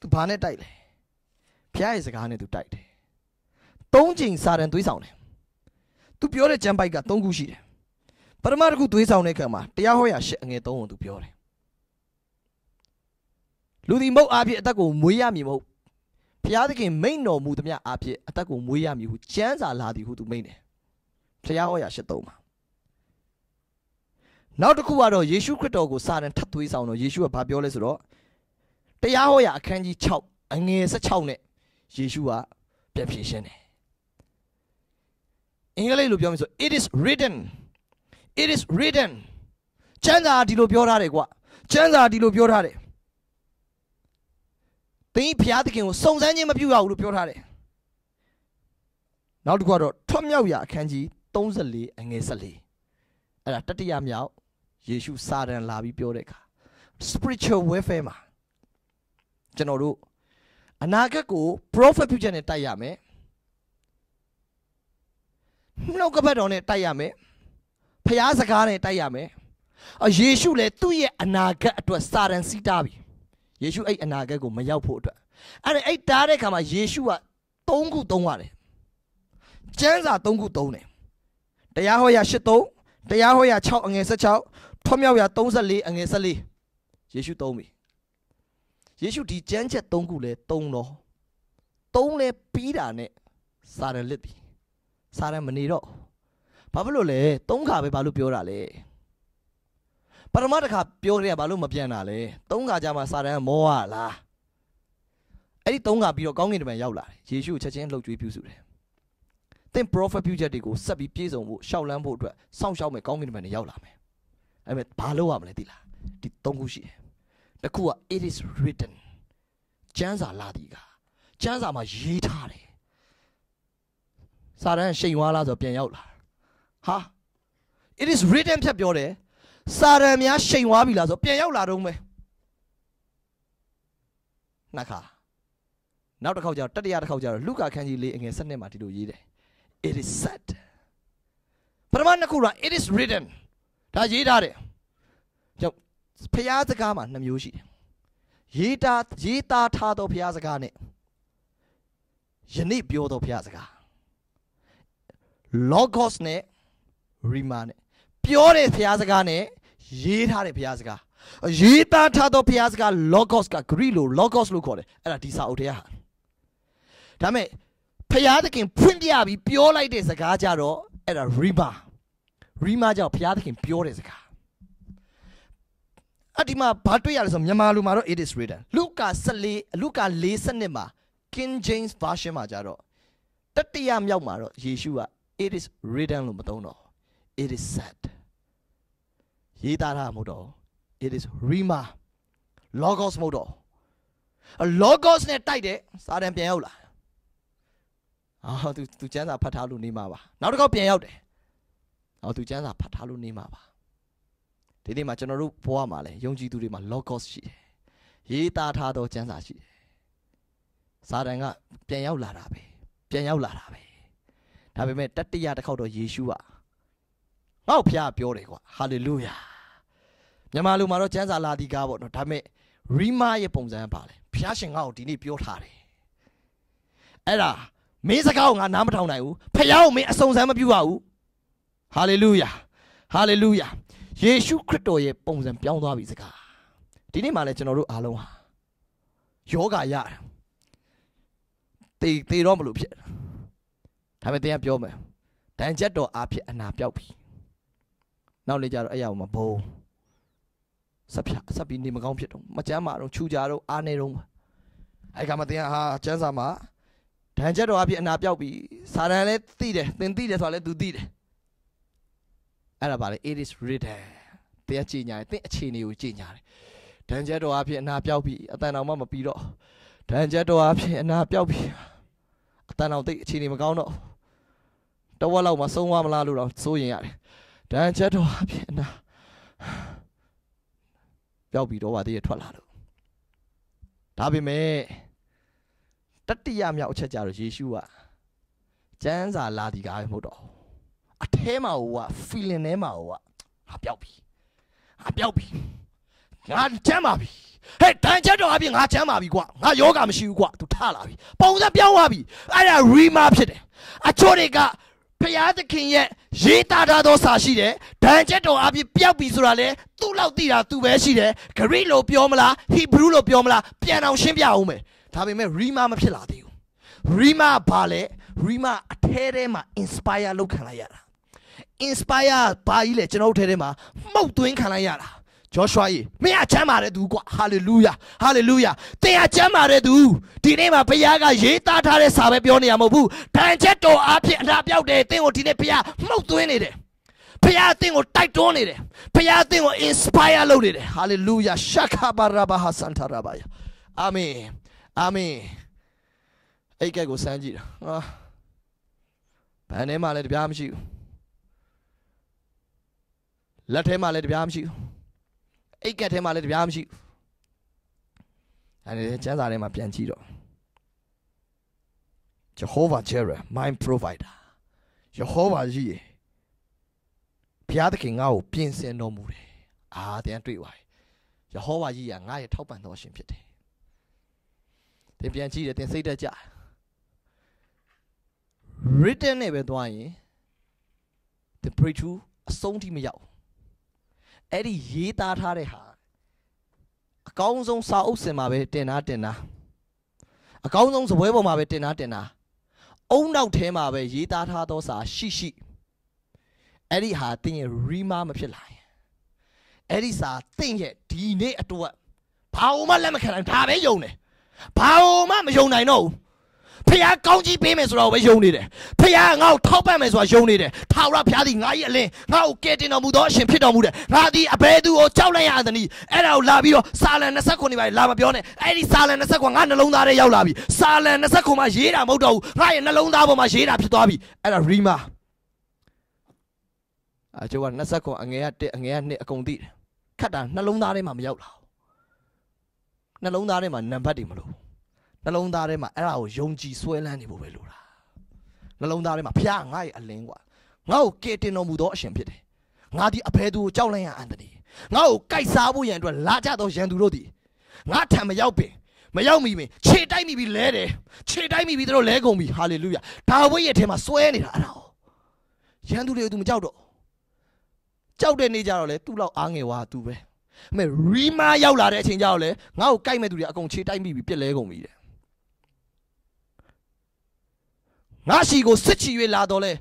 သူဘာနဲ့တိုက်လဲဖျားရဲ့စကားနဲ့သူတိုက်တယ်သုံးချိန်စာတန်သွေးဆောင်တယ်သူပြောတဲ့ကျမ်းပိုက်က၃ခုရှိတယ်ပထမတစ်ခုသွေးဆောင်တဲ့ခါမှာတရားဟောရာရှစ်အငယ်၃ကိုသူပြောတယ်လူဒီမုတ်အားဖြင့်အသက်ကိုမွေးရမည်မဟုတ် ဘုရားသခင်မိန့်တော်မူသမျှအားဖြင့်အသက်ကိုမွေးရမည်ဟုကျမ်းစာလာသည်ဟုသူမိန့်တယ်ဘုရားဟောရာရှစ်သုံးမှာနောက်တစ်ခုကတော့ယေရှုခရစ်တော်ကိုစာတန်ထပ်သွေးဆောင်တော့ယေရှုကဘာပြောလဲဆိုတော့တရားဟောရာအခန်းကြီး6အငယ်16နဲ့ယေရှုကပြန်ဖြေရှင်းတယ်အင်္ဂလိပ်လိုပြောမယ်ဆို it is written it is written ကျမ်းစာဒီလိုပြောထားတယ်ကွာကျမ်းစာဒီလိုပြောထားတယ်သ င်ဖျားသခင်ကိုစုံစမ်းခြင်းမပြုရဘူးလို့ပြောထားတယ်နောက်တစ်ခုကတော့ထွတ်မြောက်ရာအခန်းကြီး34အငယ်14အဲ့ဒါတတိယမြောက်ယေရှုစာတန်လာပြီးပြောတဲ့အခါ spiritual warfare မှာကျွန်တော်တို့အနာဂတ်ကို prophet ပြုချက်နဲ့တိုက်ရမယ်နှုတ်ကပတ်တော်နဲ့တိုက်ရမယ်ဖျားစကားနဲ့တိုက်ရမယ်အယေရှုလည်းသူ့ရဲ့အနာဂတ်အတွက်စာတန်စီးတားပြီ ယေရှုအဲ့အနာဂတ်ကိုမရောက်ဖို့အတွက်အဲ့ဒါအဲ့တားတဲ့ခါမှာယေရှုက၃ခုသုံးရတယ်ကျမ်းစာ၃ခုသုံးတယ်တရားဟောရာ၈၃တရားဟောရာ6အငယ်16ထွမြောက်ရာ34အငယ်14ယေရှုသုံးပြီယေရှုဒီကျမ်းချက်၃ခုလဲသုံးတော့သုံးလဲပြီးတာနဲ့စာရလစ်ပြီစာရမနေတော့ဘာဖြစ်လို့လဲသုံးခါပဲဘာလို့ပြောတာလဲပ ထမတစ်ခါပြောကြရဘာလို့မပြန်တာလဲသုံးခါကြာမှစာရန်မောရလားအဲ့ဒီသုံးခါပြီးတော့ကောင်းကင်တမန်ရောက်လာတယ်ယေရှုကိုချက်ချင်းလှုပ်ကြွေးပြုစုတယ်သင် prophet ပြုချက်တွေကိုဆက်ပြီးပြည့်စုံဖို့ရှောက်လန်းဖို့အတွက်စောင့်ရှောက်မယ်ကောင်းကင်တမန်တွေရောက်လာမယ်အဲ့မဲ့ဘာလုပ်ရမလဲသိလားဒီသုံးခုရှိတယ်တစ်ခုက it is written ကျမ်းစာလာသည်ကကျမ်းစာမှာရေးထားတယ်စာတန်းရှိန်ဝါလားဆိုပြန်ရောက်လာဟာ it is written ဖြတ်ပြောတယ် စာရန်များရှိန်သွားပြီလားဆိုပြန်ရောက်လာတော့မယ်နှစ်ခါနောက်တစ်ခေါက်ကျတော့တတိယတစ်ခေါက်ကျတော့လူကာခန်းကြီးလေးအငယ်7နှစ်မှာဒီလိုရေးတယ် it is said ပထမနှစ်ခုက it is written ဒါရေးထားတယ်ကြောင့်ဖျားစကားမှာနှစ်မျိုးရှိတယ်ရေးတာရေးသားထားသောဖျားစကားနဲ့ယနေ့ပြောသောဖျားစကား logos နဲ့ rima နဲ့ပြောတဲ့ဖျားစကားနဲ့ ရေးထားတဲ့ဖျားစကားရေးသားထားသောဖျားစကား logos က Greek လို့ logos လို့ခေါ်တယ်အဲ့ဒါဒီစာအုပ်ထဲဟာဒါမဲ့ဖျားသခင်ဖွင့်ပြပြီးပြောလိုက်တဲ့စကားကြတော့အဲ့ဒါ rima rima ကြောင့်ဖျားသခင်ပြောတဲ့စကားအဒီမှာဘာတွေ့ရလဲဆိုမြန်မာလူမှာတော့ it is written လူကာ14လူကာ4စနစ်မှာ King James version မှာကြတော့တတိယမြောက်မှာတော့ယေရှုက it is written လို့မသုံးတော့ it is said ရေးသားတာမဟုတ်တော့ it is rima logos မဟုတ်တော့ logos နဲ့တိုက်တယ်စာတန်ပြန်ရောက်လာအော်သူသူကျမ်းစာဖတ်ထားလို့နေမှာပါနောက်တစ်ခေါက်ပြန်ရောက်တယ်အော်သူကျမ်းစာဖတ်ထားလို့နေမှာပါဒီနေ့မှာကျွန်တော်တို့ဘဝမှာလဲယုံကြည်သူတွေမှာ logos ရှိတယ်ရေးသားထားသောကျမ်းစာရှိတယ်စာတန်ကပြန်ရောက်လာတာပဲပြန်ရောက်လာတာပဲဒါပေမဲ့တတိယတစ်ခေါက်တော့ယေရှုက ငါ့ကိုဖျားပြောတယ်ကွာဟာလေလုယာမြန်မာလူမှာတော့ကျမ်းစာလာဒီကားပေါ့နော်ဒါပေမဲ့ရီမာရဲ့ပုံစံကပါလေဖျားရှင်ငါ့ကိုဒီနေ့ပြောထားတယ်အဲ့ဒါမင်းစကားကိုငါနားမထောင်နိုင်ဘူးဖျားကိုမင်းအစုံစမ်းမပြုရဘူးဟာလေလုယာဟာလေလုယာယေရှုခရစ်တော်ရဲ့ပုံစံပြောင်းသွားပြီစကားဒီနေ့မှလည်းကျွန်တော်တို့အားလုံးဟာယောဂရတယ်တေတေတော့မလို့ဖြစ်ဒါပေမဲ့တရားပြောမယ်ဒဏ်ချက်တော်အားဖြင့်အနာပြောက်ပြီ နောက်လေကြတော့အဲ့ရအောင်မဘုံဆက်ဖြဆက်ပြီးနေမကောင်းဖြစ်တော့မကြမ်းမာတော့ချူကြတော့အားနေတော့အဲ့ကမှတရားဟာကျန်းစာမှာဒဏ်ချက်တော်အားဖြင့်အနာပြောက်ပြီစာတန်လည်းသိတယ်သင်သိတယ်ဆိုတာလည်း तू သိတယ်အဲ့ဒါပါလေ it is written တရားကြည်ညာတယ်သင်အခြေအနေကိုကြည်ညာတယ်ဒဏ်ချက်တော်အားဖြင့်အနာပြောက်ပြီအတန်တော်မှမပြီးတော့ဒဏ်ချက်တော်အားဖြင့်အနာပြောက်ပြီအတန်တော်သိအခြေအနေမကောင်းတော့တဝက်လောက်မှဆုံးသွားမလားလို့တော့စိုးရင်ရတယ် ဒဏ်ချက်တော်အဖြစ်နာပျောက်ပြီးတော့ပါသေးရထွက်လာလို့ဒါပေမဲ့တတိယမြောက်အချက်ကြတော့ယေရှုကကျမ်းစာလာဒီကားမဟုတ်တော့အထဲမှာဟိုက feeling ထဲမှာဟိုကဟာပျောက်ပြီဟာပျောက်ပြီငါကျမ်းပါပြီဟဲ့တန်ချက်တော်အပြင်ငါချမ်းပါပြီကွာငါယောဂမရှိဘူးကွာ तू ထလာပြီပုံစံပြောင်းသွားပြီအဲ့ဒါ rema ဖြစ်တယ်အချို့တွေက ဖျားသခင်ရဲ့ရေးသားထားသောစာရှိတယ်။ဒဏ်ချက်တော်အပြည့်ပျောက်ပြီဆိုတာလေသူ့လောက်သိတာသူပဲရှိတယ်။ဂရိလို့ပြောမလားဟီဘရူးလို့ပြောမလားပြန်အောင်ရှင်းပြအောင်မယ်။ဒါပေမဲ့ရီမာမဖြစ်လာသေးဘူး။ရီမာဘာလဲ။ရီမာအထဲထဲမှာ inspire လုပ်ခံလိုက်ရတာ။ inspire ဘာကြီးလဲကျွန်တော်တို့ထဲထဲမှာမှုတ်သွင်းခံလိုက်ရတာ။ ဂျောရှွာကြီးမင်းအချမ်းပါတဲ့သူကွာဟာလေလုယာဟာလေလုယာတင်အချမ်းပါတဲ့သူဒီနေ့မှာဘုရားကရေးသားထားတဲ့စာပဲပြောနေရမဟုတ်ဘူးတန်ချက်တော်အားဖြင့်အနာပြောက်တယ်သင်ကိုဒီနေ့ဘုရားမှုတ်သွင်းနေတယ်ဘုရားအသင်ကိုတိုက်တွန်းနေတယ်ဘုရားအသင်ကို inspire လုပ်နေတယ်ဟာလေလုယာရှခဘာရာဘာဟာစန်တာရာဘာယာအာမင်အာမင်အဲ့ကဲကိုစမ်းကြည့်တာဟာဘယ်နဲ့မှလည်းတပြားမရှိဘူးလက်ထဲမှာလည်းတပြားမရှိဘူး အိတ်ကက်ထဲမှာလည်းတပြားမရှိဘူးအဲဒီကျမ်းစာထဲမှာပြန်ကြည့်တော့ Jehovah Jireh my provider Jehovah ကြီးဘုရားသခင်ငါ့ကိုပြင်ဆင်တော်မူတယ်အာတရားတွေ့ပါယေဟောဝါကြီးကငါ့ရဲ့ထောက်ပံ့တော်ရှင်ဖြစ်တယ်သင်ပြန်ကြည့်တယ်သင်စိတ်သက်ကြ written နဲ့ပဲသွားရင် the breakthrough အဆုံးထိမရောက် အဲ့ဒီရေးသားထားတဲ့ဟာအကောင်းဆုံးစာအုပ်စင်မှာပဲတင်တာတင်တာအကောင်းဆုံးစပွဲပေါ်မှာပဲတင်တာတင်တာအုံနောက်ထဲမှာပဲရေးသားထားသောစာရှိရှိအဲ့ဒီဟာတင်းရဲ့ rema မဖြစ်လာရင်အဲ့ဒီစာတင်းရဲ့ဒီနေ့အတွက်ဘာမှလက်မခံနိုင်ဒါပဲယုံတယ်ဘာမှမယုံနိုင်တော့ဘူး ဖះကောင်းကြီးပေးမယ်ဆိုတော့ပဲယုံနေတယ်ဖះငါ့ကိုထောက်ပံ့မယ်ဆိုတာယုံနေတယ်ထာဝရဖះသည်ငါ့ရဲ့အလင်းငါ့ကိုကယ်တင်တော်မူသောအရှင်ဖြစ်တော်မူတယ်ငါသည်အဘယ်သူကိုကြောက်လိုက်ရသနည်းအဲ့ဒါကိုလာပြီးတော့စာလံ29ပါလာမပြောနဲ့အဲ့ဒီစာလံ29ငါနှလုံးသားထဲရောက်လာပြီစာလံ29မှာရေးတာမဟုတ်တော့ဘူးငါရဲ့နှလုံးသားပေါ်မှာရေးတာဖြစ်သွားပြီအဲ့ဒါရီမာအကျိုးက20ခွန်အငယ်က1အငယ်က2အကုန်သိတယ်ခတ်တာနှလုံးသားထဲမှာမရောက်လာဘူးနှလုံးသားထဲမှာနံပါတ်တွေမလို့ နှလုံးသားထဲမှာအဲ့ဒါကိုယုံကြည်စွဲလန်းနေဖို့ပဲလိုတာနှလုံးသားထဲမှာဖျားငါ့ရဲ့အလင်းကွာငါ့ကိုကယ်တင်တော်မူသောအရှင်ဖြစ်တယ်ငါဒီအဘယ်သူကိုကြောက်လန့်ရအန်တည်းငါ့ကိုကြိုက်စားဖို့ရန်အတွက်လာကြသောရန်သူတို့သည်ငါထံမရောက်ပင်မရောက်မီပင်ခြေတိုက်မိပြီးလဲတယ်ခြေတိုက်မိပြီးတို့လဲကုန်ပြီဟာလေလုယာဒါဝိရဲ့ထဲမှာစွဲနေတာအဲ့ဒါ哦ရန်သူတွေကို तू မကြောက်တော့ကြောက်တဲ့နေ့ကျတော့လေသူ့လောက်အားငယ်ွား तू ပဲအမေရီမာရောက်လာတဲ့အချိန်ကျတော့လေငါ့ကိုကြိုက်မဲ့သူတွေအကုန်ခြေတိုက်မိပြီးပြစ်လဲကုန်ပြီတဲ့ ငါရှိကိုစစ်ချီ၍လာတော့လေ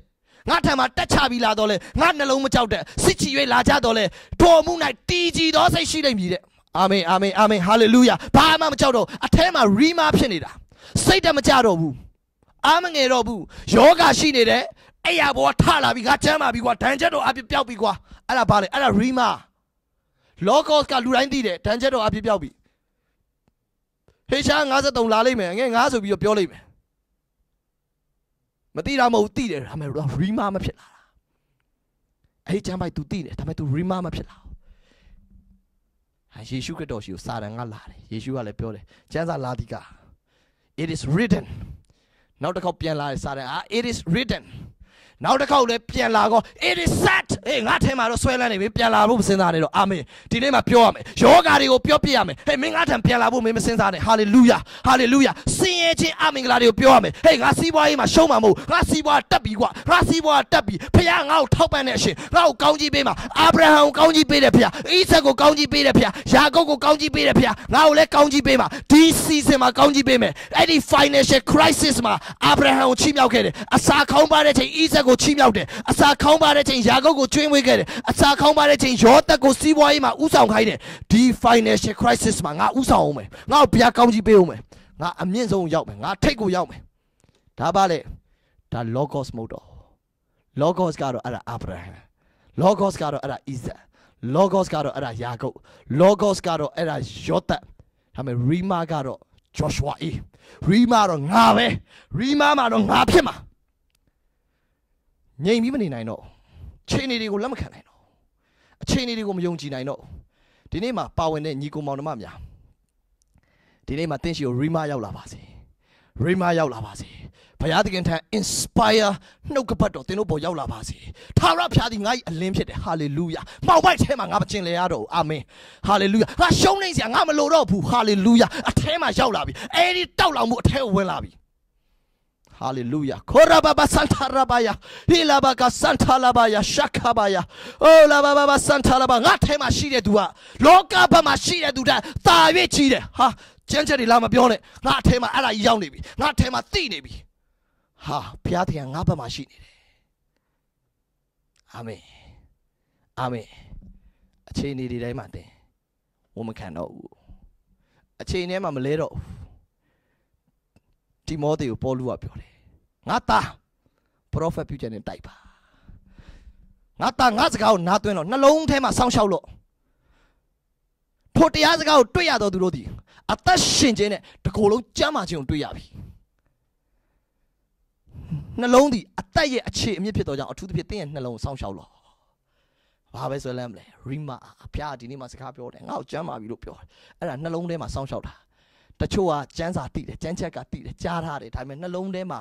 ငါထံမှာတက်ချပြီးလာတော့လေငါနှလုံးမကြောက်တဲ့စစ်ချီ၍လာကြတော့လေတော်မှု၌တည်ကြည်သောစိတ်ရှိလိမ့်မည်တဲ့အာမင်အာမင်အာမင်ဟာလေလုယာဘာမှမကြောက်တော့အထဲမှာရီမာဖြစ်နေတာစိတ်တမကြတော့ဘူးအာမငယ်တော့ဘူးယောဂရှိနေတယ်အဲ့ရဘောထလာပြီငါချမ်းပါပြီကွာဒဏ်ချက်တော့အပြပျောက်ပြီကွာအဲ့ဒါဘာလဲအဲ့ဒါရီမာလောကော့စ်ကလူတိုင်းသိတယ်ဒဏ်ချက်တော့အပြပျောက်ပြီဟေရှာ53လာလိမ့်မယ်ငဲငါဆိုပြီးတော့ပြောလိမ့်မယ် မသိတာမဟုတ်သိတယ်ဒါပေမဲ့ရီမာမဖြစ်လာတာအဲ့ဒီချမ်းပိုက် तू သိတယ်ဒါပေမဲ့ तू ရီမာမဖြစ်လာယေရှုခရစ်တော်ရှိကိုစာတန်ကလာတယ်ယေရှုကလည်းပြောတယ်ကျမ်းစာလာဒီက it is written နောက်တစ်ခေါက်ပြန်လာတယ်စာတန်အာ it is written နောက်တစ်ခေါက်လည်းပြန်လာကော it is set ဟေးငါထဲမှာတော့ဆွဲလန်းနေပြီပြန်လာဖို့မစင်စားနဲ့တော့အာမင်ဒီနေ့မှာပြောရမယ်ယောဂါတွေကိုပြောပြရမယ်ဟေးမင်းငါထံပြန်လာဖို့မင်းမစင်စားနဲ့ဟာလေလုယာဟာလေလုယာစင်ရဲ့ချင်းအမင်္ဂလာတွေကိုပြောရမယ်ဟေးငါစီးပွားရေးမှာရှုံးမှာမဟုတ်ငါစီးပွားတက်ပြီကွာငါစီးပွားတက်ပြီဖခင်ငါ့ကိုထောက်ပံ့တဲ့အရှင်ငါ့ကိုကောင်းကြီးပေးမှာအာဗြဟံကိုကောင်းကြီးပေးတယ်ဖခင်အိဆက်ကိုကောင်းကြီးပေးတယ်ဖခင်ယာကုပ်ကိုကောင်းကြီးပေးတယ်ဖခင်ငါ့ကိုလည်းကောင်းကြီးပေးမှာဒီ season မှာကောင်းကြီးပေးမယ်အဲ့ဒီ financial crisis မှာအာဗြဟံကိုချီးမြှောက်ခဲ့တယ်အစာခေါင်းပါတဲ့ချိန်အိဆက်ကိုချီးမြှောက်တယ်အစာခေါင်းပါတဲ့ချိန်ယာကုပ်ကိုကျွေးမွေးခဲ့တယ်အစာခေါင်းပါတဲ့ချိန်ယောသက်ကိုစီးပွားရေးမှာဥဆောင်ခိုင်းတယ်ဒီ financial crisis မှာငါဥဆောင်အောင်မယ်ငါ့ကိုဘုရားကောင်းကြီးပေးအောင်မယ်ငါအမြင့်ဆုံးရောက်မယ်ငါထိတ်ကိုရောက်မယ်ဒါပါလေဒါ logos မဟုတ်တော့ logos ကတော့အဲ့ဒါ abraham logos ကတော့အဲ့ဒါ isaac logos ကတော့အဲ့ဒါယာကုပ် logos ကတော့အဲ့ဒါယောသက်ဒါပေမဲ့ rima ကတော့ joshua အေး rima တော့ငါပဲ rima မှာတော့ငါဖြစ်မှာ ငြိမ်ပြီးမနေနိုင်တော့ခြေနေတွေကိုလက်မခံနိုင်တော့အခြေအနေတွေကိုမယုံကြည်နိုင်တော့ဒီနေ့မှာပါဝင်တဲ့ညီကိုမောင်နှမများဒီနေ့မှာတင့်ရှိကို Rima ရောက်လာပါစေ Rima ရောက်လာပါစေဘုရားသခင်ထံ inspire နှုတ်ကပတ်တော်သင်တို့ပေါ်ရောက်လာပါစေထာဝရဘုရားသည်ငါ့အလင်းဖြစ်တယ် hallelujah မှောက်ပိုက်ထဲမှာငါမကျင်လေရတော့အာမင် hallelujah ငါရှုံးနေစရာငါမလိုတော့ဘူး hallelujah အထဲမှာရောက်လာပြီအဲ့ဒီတောက်လောင်မှုအထဲကိုဝင်လာပြီ Hallelujah. Korababa Santa Rabaya. Hilabaka Santa Labaya Shakabaya. Oh Lababa Santa Laba. ငါထဲမှာရှိတဲ့သူကလောကဘက်မှာရှိတဲ့သူတည်းသာ၍ကြီးတယ်ဟာကျမ်းချက်တွေလာမပြောနဲ့ငါအထဲမှာအဲ့ဒါကြီးရောက်နေပြီငါအထဲမှာသိနေပြီဟာဘုရားသခင်ငါဘက်မှာရှိနေတယ်အာမင်အာမင်အခြေအနေတွေတိုင်းမှာတင်ဝန်မခံတော့ဘူးအခြေအနေမှာမလဲတော့ဘူး တိမောသေကိုပေါလုကပြောတယ်ငါသား prophet ပြုချက်နဲ့တိုက်ပါငါသားငါစကားကိုနားသွင်းတော့နှလုံးထဲမှာစောင့်ရှောက်လို့ထိုတရားစကားကိုတွေ့ရတော်သူတို့သည်အသက်ရှင်ခြင်းနဲ့တကိုယ်လုံးကြမ်းမာခြင်းကိုတွေ့ရပြီနှလုံးသည်အသက်ရဲ့အခြေအမြစ်ဖြစ်တော့ကြောင့်အထူးသဖြင့်တင်းရဲ့နှလုံးကိုစောင့်ရှောက်လို့ဘာပဲဆိုလဲမလဲရီမာအဖျားဒီနေ့မှစကားပြောတယ်ငါ့ကိုကြမ်းမာပြီလို့ပြောတယ်အဲ့ဒါနှလုံးထဲမှာစောင့်ရှောက်တာ တချို့ကစမ်းစာတိတယ်စမ်းချက်ကတိတယ်ကြားထားတယ်ဒါပေမဲ့နှလုံးထဲမှာ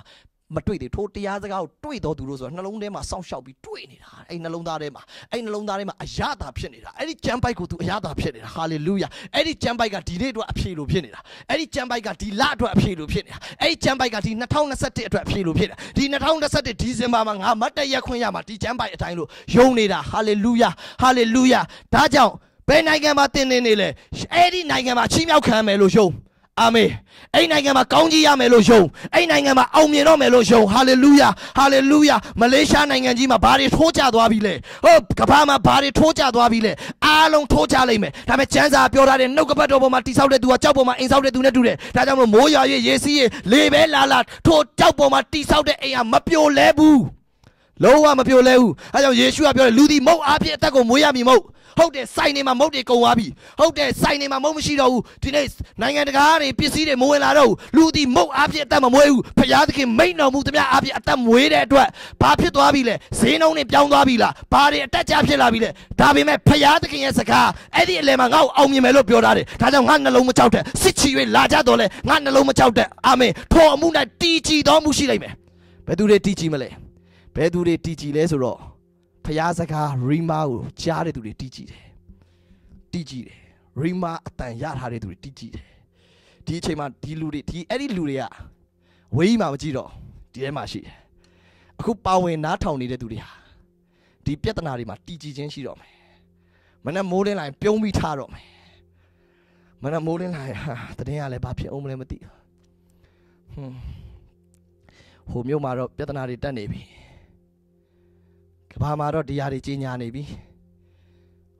မတွေ့သေးထိုးတရားစကားကိုတွေ့တော်သူလို့ဆိုတော့နှလုံးထဲမှာစောင့်ရှောက်ပြီးတွေ့နေတာအဲ့နှလုံးသားထဲမှာအဲ့နှလုံးသားထဲမှာအယတာဖြစ်နေတာအဲ့ဒီကြမ်းပိုက်ကိုသူအယတာဖြစ်နေတာဟာလေလုယာအဲ့ဒီကြမ်းပိုက်ကဒီနေ့အတွက်အဖြေလို့ဖြစ်နေတာအဲ့ဒီကြမ်းပိုက်ကဒီလအတွက်အဖြေလို့ဖြစ်နေတာအဲ့ဒီကြမ်းပိုက်ကဒီ2021အတွက်အဖြေလို့ဖြစ်နေတာဒီ2021ဒီဇင်ဘာမှာငါမတ်တရက်ခွင့်ရမှာဒီကြမ်းပိုက်အတိုင်းလို့ယုံနေတာဟာလေလုယာဟာလေလုယာဒါကြောင့်ဘယ်နိုင်ငံမှာတင်နေနေလဲအဲ့ဒီနိုင်ငံမှာချီးမြှောက်ခံမယ်လို့ယုံ အာမင်အဲ့နိုင်ငံမှာကောင်းကြီးရမယ်လို့ယုံအဲ့နိုင်ငံမှာအောင်မြင်တော့မယ်လို့ယုံဟာလေလုယာဟာလေလုယာမလေးရှားနိုင်ငံကြီးမှာဘာတွေထိုးကြသွားပြီလဲဟုတ်ကမ္ဘာမှာဘာတွေထိုးကြသွားပြီလဲအားလုံးထိုးကြလိမ့်မယ်ဒါပေမဲ့ကျမ်းစာပြောထားတဲ့နှုတ်ကပတ်တော်ပေါ်မှာတိဆောက်တဲ့သူကကြောက်ပေါ်မှာအိမ်ဆောက်တဲ့သူနဲ့တူတယ်ဒါကြောင့်မလို့မိုးရွာ၍ရေစီး၍လေပဲလာလာထိုးကြောက်ပေါ်မှာတိဆောက်တဲ့အိမ်ကမပြိုလဲဘူး လုံးဝမပြိုလဲဘူးအဲကြောင့်ယေရှုကပြောတယ်လူဒီမုတ်အားဖြင့်အသက်ကိုမွေးရမည်မဟုတ်ဟုတ်တယ်စိုင်နေမှာမုတ်တွေကုန်သွားပြီဟုတ်တယ်စိုင်နေမှာမုတ်မရှိတော့ဘူးဒီနေ့နိုင်ငံတကာကနေပစ္စည်းတွေမဝင်လာတော့ဘူးလူဒီမုတ်အားဖြင့်အသက်မမွေးဘူးဖရာသခင်မိန့်တော်မူသမျှအားဖြင့်အသက်မွေးတဲ့အတွက်ဘာဖြစ်သွားပြီလဲဈေးနှုန်းတွေပြောင်းသွားပြီလားဘာတွေအတက်ကြဖြစ်လာပြီလဲဒါပေမဲ့ဖရာသခင်ရဲ့စကားအဲ့ဒီအလယ်မှာငါ့ကိုအောင်မြင်မယ်လို့ပြောထားတယ်ဒါကြောင့်ငါနှလုံးမကြောက်တဲ့စစ်ချီ၍လာကြတော့လဲငါနှလုံးမကြောက်တဲ့အာမင်ထော်အမှု၌တည်ကြည်တော်မူရှိလိမ့်မယ်ဘယ်သူတွေတည်ကြည်မလဲ ဘယ်သူတွေတည်ကြည်လဲဆိုတော့ဖျားစကားရီမာကိုကြားတဲ့သူတွေတည်ကြည်တယ်တည်ကြည်တယ်ရီမာအတန်ရထားတဲ့သူတွေတည်ကြည်တယ်ဒီအချိန်မှာဒီလူတွေဒီအဲ့ဒီလူတွေကဝေးမှမကြည့်တော့ဒီထဲမှာရှိတယ်အခုပါဝင်နားထောင်နေတဲ့သူတွေဟာဒီပြဿနာတွေမှာတည်ကြည်ခြင်းရှိတော့မယ်မနဲ့မိုးလင်းလိုက်ပြုံးပြီးထားတော့မယ်မနဲ့မိုးလင်းလိုက်ဟာတရင်ကလည်းဘာဖြစ်အောင်မလဲမသိဟွန်းဟိုမျိုးမှာတော့ပြဿနာတွေတက်နေပြီ ကဘာမှာတော့တရားတွေကြီးညာနေပြီ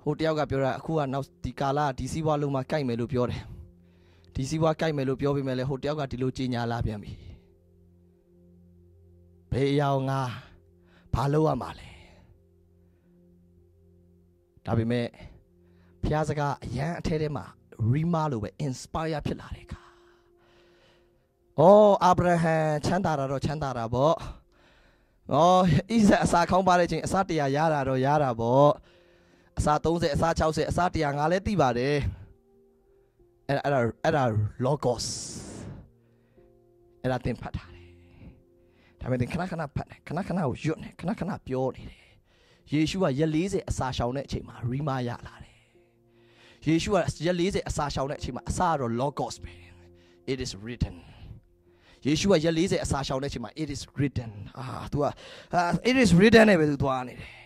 ဟိုတယောက်ကပြောတာအခုကနောက်ဒီကာလဒီစီးပွားလုံးမှာကြိုက်မယ်လို့ပြောတယ်ဒီစီးပွားကြိုက်မယ်လို့ပြောပေမဲ့လည်းဟိုတယောက်ကဒီလိုကြီးညာလာပြန်ပြီဘယ်အရောင်ငါဘာလုပ်ရမှာလဲဒါပေမဲ့ဖျားစကားအရန်အထဲထဲမှာ rima လို့ပဲ inspire ဖြစ်လာတဲ့အခါ။အော်အာဗြဟံချမ်းသာတာတော့ချမ်းသာတာပေါ့။ အော်ဣဇက်အစာခေါင်းပါတဲ့ချိန်အစာ100ရတာတော့ရတာပေါ့။အစာ30အစာ60အစာ100ငါလည်းသိပါတယ်။အဲ့ဒါအဲ့ဒါ logos အဲ့ဒါသင်ဖတ်ထားတယ်။ဒါပေမဲ့သင်ခဏခဏဖတ်တယ်ခဏခဏကိုရွတ်နေခဏခဏပြောနေတယ်။ယေရှုကရက်40အစာရှောင်တဲ့အချိန်မှာ rima ရလာတယ်။ယေရှုကရက်40အစာရှောင်တဲ့အချိန်မှာအစာကတော့ logos ပဲ it is written ယေရှုကရက်40အစာရှောင်တဲ့အချိန်မှာ it is written အာ तू อ่ะ it is written နဲ့ပဲ तू သွားနေတယ်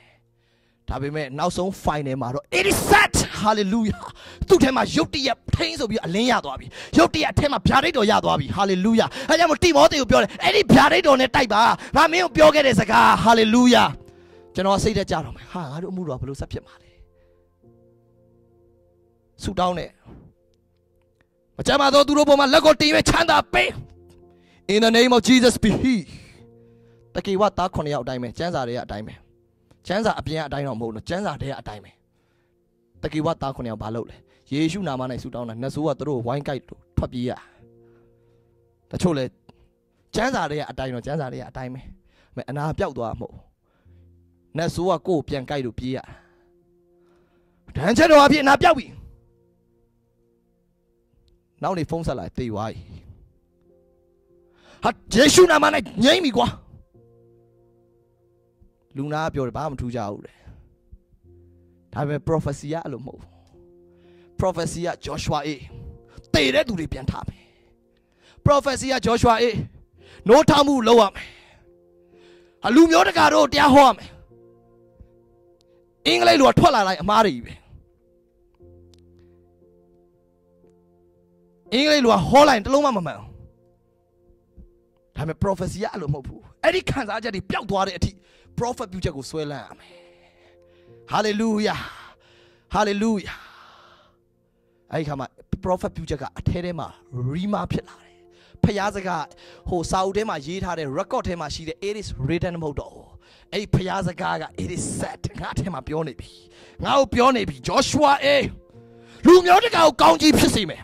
ဒါပေမဲ့နောက်ဆုံး final မှာတော့ it is set hallelujah သူ့ထဲမှာရုတ်တရက်ထိန်းဆိုပြီးအလင်းရသွားပြီရုတ်တရက်အထဲမှာဗျာဒိတ်တော်ရသွားပြီ hallelujah အဲကြောင့်မတိမောသေကိုပြောတယ်အဲ့ဒီဗျာဒိတ်တော်နဲ့တိုက်ပါငါမင်းကိုပြောခဲ့တဲ့စကား hallelujah ကျွန်တော်စိတ်ထဲကြတော့မယ်ဟာငါတို့အမှုတော်ဘယ်လိုဆက်ဖြစ်မှာလဲဆူတောင်းတယ်မကြမ်းပါတော့သူတို့ပေါ်မှာလက်ကိုတင်၍ချမ်းသာပေး In the name of Jesus be he တကေဝသား9ယောက်အတိုင်းပဲကျမ်းစာတွေကအတိုင်းပဲကျမ်းစာအပြင်အတိုင်းတော့မဟုတ်ဘူးကျမ်းစာတွေကအတိုင်းပဲတကေဝသား9ယောက်ဘာလုပ်လဲယေရှုနာမ၌ဆုတောင်းတာနတ်ဆိုးကသူတို့ဝိုင်းကြိုက်ထွက်ပြေးရတချို့လဲကျမ်းစာတွေကအတိုင်းတော့ကျမ်းစာတွေကအတိုင်းပဲမအနာပြောက်သွားမှာမဟုတ်နတ်ဆိုးကကိုယ်ပြန်ကြိုက်လို့ပြေးရဒဏ်ချက်တော်အဖြစ်အနာပြောက်ပြီနောက်နေဖုန်းဆက်လာတေးသွားပြီ ဟာယေရှုနာမ၌ငြိမ့်ပြီကွာလူနာပြောတယ်ဘာမှမထူးကြဘူးလေဒါပေမဲ့ prophecy ကအဲ့လိုမဟုတ်ဘူး prophecy က Joshua အေးတေတဲ့သူတွေပြန်ထားမယ် prophecy က Joshua အေးနိုးထမှုလုပ်ရမယ်အလူမျိုးတကာတို့တရားဟောရမယ်အင်္ဂလိပ်လိုကထွက်လာလိုက်အမားတွေပဲအင်္ဂလိပ်လိုကဟောလိုက်တလုံးမှမမှန်ဘူး ဒါပေမဲ့ prophecy ကအဲ့လိုမဟုတ်ဘူးအဲ့ဒီခံစားချက်တွေပျောက်သွားတဲ့အထိ prophet ပြုချက်ကိုဆွဲလန်းရမယ် hallelujah hallelujah အဲ့ဒီခါမှာ prophet ပြုချက်ကအထဲထဲမှာ rima ဖြစ်လာတယ်ဖျားစကားဟိုစာအုပ်ထဲမှာရေးထားတဲ့ record ထဲမှာရှိတဲ့ it is written မဟုတ်တော့ဘူးအဲ့ဒီဖျားစကားက it is set ငါအထဲမှာပြောနေပြီငါ့ကိုပြောနေပြီ Joshua အေးလူမျိုးတကာကိုကောင်းကြီးဖြစ်စေမယ်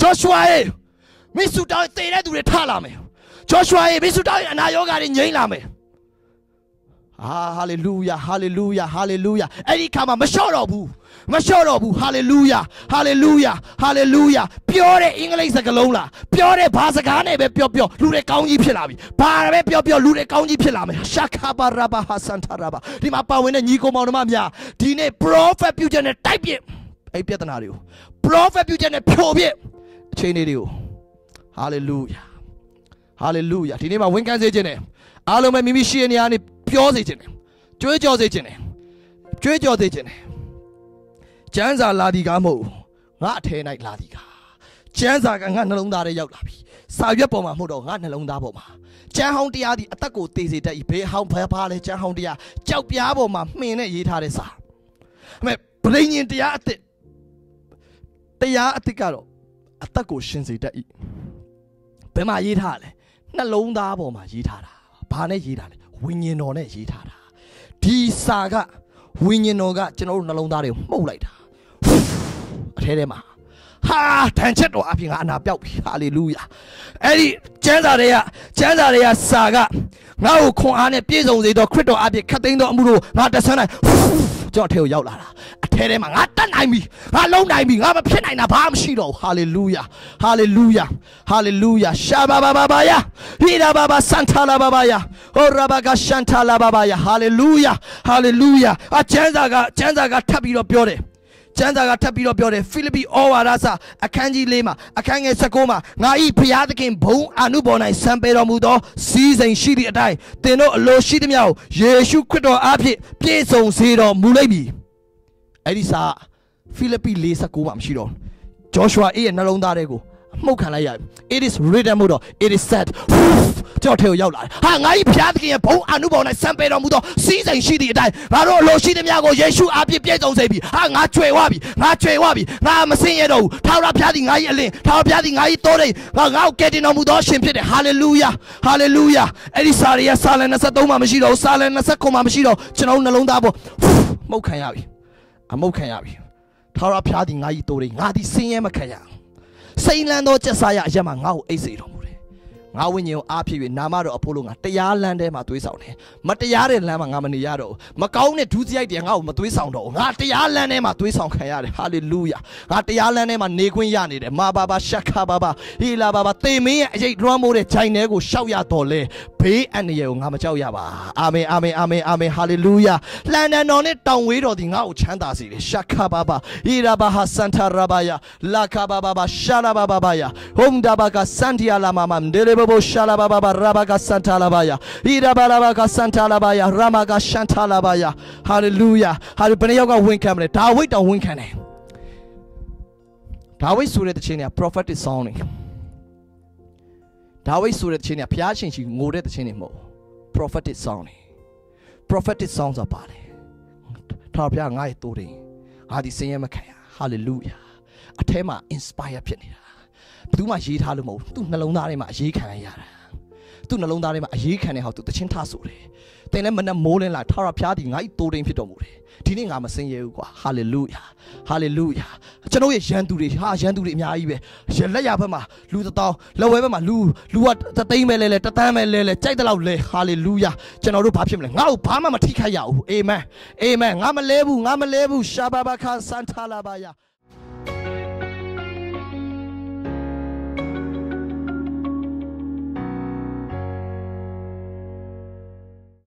Joshua အေး မင်းစုတောင်းတည်တဲ့သူတွေထလာမယ်ဂျောရှွာရဲ့မင်းစုတောင်းရဲ့အနာရောဂါတွေငြိမ်းလာမယ်ဟာဟာလေလုယာဟာလေလုယာဟာလေလုယာအဲ့ဒီခါမှာမလျှော့တော့ဘူးမလျှော့တော့ဘူးဟာလေလုယာဟာလေလုယာဟာလေလုယာပြောတဲ့အင်္ဂလိပ်စကားလုံးလားပြောတဲ့ဘာစကားနဲ့ပဲပြောပြောလူတွေကောင်းကြီးဖြစ်လာပြီဘာပဲပြောပြောလူတွေကောင်းကြီးဖြစ်လာမယ်ရှာခါဘာရာဘာဟာစန်တာရာဘာဒီမှာပါဝင်တဲ့ညီကောင်မောင်နှမများဒီနေ့ prophet ပြုချက်နဲ့တိုက်ပြအဲ့ပြဿနာတွေကို prophet ပြုချက်နဲ့ဖြိုပြအချိန် လေးတွေကို hallelujah hallelujah ဒီနေ့မှာဝန်ခံစေခြင်းနဲ့အားလုံးပဲမိမိရှိတဲ့နေရာကနေပြောစေခြင်းနဲ့ကြွေးကြော်စေခြင်းနဲ့ကြွေးကြော်စေခြင်းနဲ့ကျမ်းစာလာဒီကားမဟုတ်ငါအထဲ၌လာဒီကားကျမ်းစာကငါနှလုံးသားထဲရောက်လာပြီစာရွက်ပေါ်မှာမဟုတ်တော့ငါနှလုံးသားပေါ်မှာကျမ်းဟောင်းတရားဒီအသက်ကိုသေစေတတ်၏ဘယ်ဟောင်းဘယ်ပါလဲကျမ်းဟောင်းတရားကြောက်ပြားပေါ်မှာမှင်နဲ့ရေးထားတဲ့စာအမေဗြိဉ္ဉ်တရားအသက်တရားအသက်ကတော့အသက်ကိုရှင်စေတတ်၏ ဘယ်မှာရေးထားလဲနှလုံးသားပေါ်မှာရေးထားတာဘာနဲ့ရေးထားလဲဝိညာဉ်တော်နဲ့ရေးထားတာဒီစာကဝိညာဉ်တော်ကကျွန်တော်တို့နှလုံးသားတွေကိုမှုတ်လိုက်တာအထဲထဲမှာဟာတန်ချက်တော်အပြင်ကအနာပြောက်ပြီဟာလေလုယာအဲ့ဒီကျမ်းစာတွေကကျမ်းစာတွေကစာကငါ့ကိုခွန်အားနဲ့ပြည့်စုံစေသောခရစ်တော်အပြင်ခတ်သိမ်းသောအမှုတို့ငါတဆန်းနိုင်ကျွန်တော်ထဲကိုရောက်လာတာအ ထဲထဲမှာငါတတ်နိုင်ပြီငါလုံးနိုင်ပြီငါမဖြစ်နိုင်တာဘာမှမရှိတော့ဘူးဟာလေလုယာဟာလေလုယာဟာလေလုယာရှာဘာဘာဘာဘာယာဟီရာဘာဘာစန်တာလာဘာဘာယာဟိုရာဘာကရှန်တာလာဘာဘာယာဟာလေလုယာဟာလေလုယာအကျမ်းစာကကျမ်းစာကထပ်ပြီးတော့ပြောတယ်ကျမ်းစာကထပ်ပြီးတော့ပြောတယ်ဖိလိပ္ပိဩဝါဒစာအခန်းကြီး၄မှာအခန်းငယ်16မှာငါဤဖျားသခင်ဘုံအာနုဘော်၌စံပေတော်မူသောစီးစိမ်ရှိသည့်အတိုင်းသင်တို့အလိုရှိသမျှကိုယေရှုခရစ်တော်အားဖြင့်ပြည့်စုံစေတော်မူလိမ့်မည် အဲ့ဒီစာဖိလိပ္ပိ4:19မှာမရှိတော့ဂျောရှုအာအေးရဲ့နှလုံးသားထဲကိုမှုတ်ခံလိုက်ရ it is written မို့တော့ it is said ကြောက်ထဲကိုရောက်လာတယ်ဟာငါဤဖျားသခင်ရဲ့ဘုံအာနုဘော်၌စံပေတော်မူသောစီးစိမ်ရှိသည့်အတိုင်းငါတို့အလိုရှိသမျှကိုယေရှုအားဖြင့်ပြည့်စုံစေပြီဟာငါကြွယ်ဝပြီငါကြွယ်ဝပြီငါမစင်ရတော့ဘူးထာဝရဘုရားသည်ငါ၏အလင်းထာဝရဘုရားသည်ငါ၏တိုးတိမ်ငါငါ့ကိုကယ်တင်တော်မူသောရှင်ဖြစ်တယ်ဟာလေလုယာဟာလေလုယာအဲ့ဒီစာရီယစာလန်23မှာမရှိတော့ဘူးစာလန်29မှာမရှိတော့ကျွန်တော်နှလုံးသားပေါ်မှုတ်ခံရပြီ အမှုတ်ခံရပြီထာဝရဘုရားသည်ငါ၏တိုးတိမ်ငါသည်စင်ရဲမခံရအောင်စိန်လန်းသောကျက်စားရအရက်မှာငါ့ကိုအိတ်စေတော်မူတယ်ငါဝိညာဉ်ကိုအားဖြည့်၍နာမတော်အဖို့လို့ငါတရားလမ်းထဲမှာသွေးဆောင်တယ်မတရားတဲ့လမ်းမှာငါမနေရတော့ဘူးမကောင်းတဲ့ဒုစရိုက်တွေငါ့ကိုမသွေးဆောင်တော့ဘူးငါတရားလမ်းထဲမှာသွေးဆောင်ခံရတယ်ဟာလေလုယာငါတရားလမ်းထဲမှာနေခွင့်ရနေတယ်မာဘာဘာရှက်ခါဘာဘာဟီလာဘာဘာသေမင်းရဲ့အရေးလွှမ်းမိုးတဲ့ဂျိုင်ထဲကိုရှောက်ရတော်လဲ ဘေးအန္တရာယ်ကိုငါမကြောက်ရပါအာမင်အာမင်အာမင်အာမင်ဟာလေလုယာလှန်တန်တော်နဲ့တောင်ဝေးတော်ဒီငါ့ကိုချမ်းသာစေတယ်ရှက်ခါဘာဘာဟီရာဘာဟာစန်တာရာဘာယာလာခါဘာဘာဘာရှာလာဘာဘာဘာယာဟုံဒါဘာကစန်တီယာလာမမမ်ဒေလေဘဘရှာလာဘာဘာဘာရာဘာကစန်တာလာဘာယာဟီရာဘာလာဘာကစန်တာလာဘာယာရာမာကရှန်တာလာဘာယာဟာလေလုယာဟာလေဘယ်နှယောက်ကဝန်ခံမလဲဒါဝိတ်တောင်ဝန်ခံတယ်ဒါဝိတ်ဆိုတဲ့တခြင်းက prophetic song နေ ဒါဝိတ်ဆိုတဲ့တခြင်းကဘုရားရှင်ရှိငိုတဲ့တခြင်းနေမဟုတ် prophetic song နေ prophetic song ဆိုတာပါတယ်ထာဝရဘုရားငါ့ရဲ့တိုးတယ်ငါဒီစင်ရမခံရ hallelujah အထဲမှာ inspire ဖြစ်နေတာဘယ်သူမှရေးထားလို့မဟုတ်ဘူးသူ့နှလုံးသားထဲမှာအရေးခံရတာသူ့နှလုံးသားထဲမှာအရေးခံတဲ့ဟောသူတခြင်းထဆိုတယ် တင်လည်းမနဲ့မိုးလင်းလာထာဝရဘုရားဒီငါ့ဤတိုးတိမ်ဖြစ်တော်မူတယ်ဒီနေ့ငါမစင်ရဘူးကွာဟာလေလုယာဟာလေလုယာကျွန်တော်ရဲ့ရန်သူတွေဟာရန်သူတွေအများကြီးပဲရလက်ရဘက်မှာလူတစ်တောင်းလက်ဝဲဘက်မှာလူလူကတသိန်းပဲလဲလဲတသန်းပဲလဲလဲကြိုက်တဲ့လောက်လဲဟာလေလုယာကျွန်တော်တို့ဘာဖြစ်မလဲငါ့ကိုဘာမှမထိခိုက်ရဘူးအာမင်အာမင်ငါမလဲဘူးငါမလဲဘူးရှာဘာဘာခါစန်တာလာဘာယာ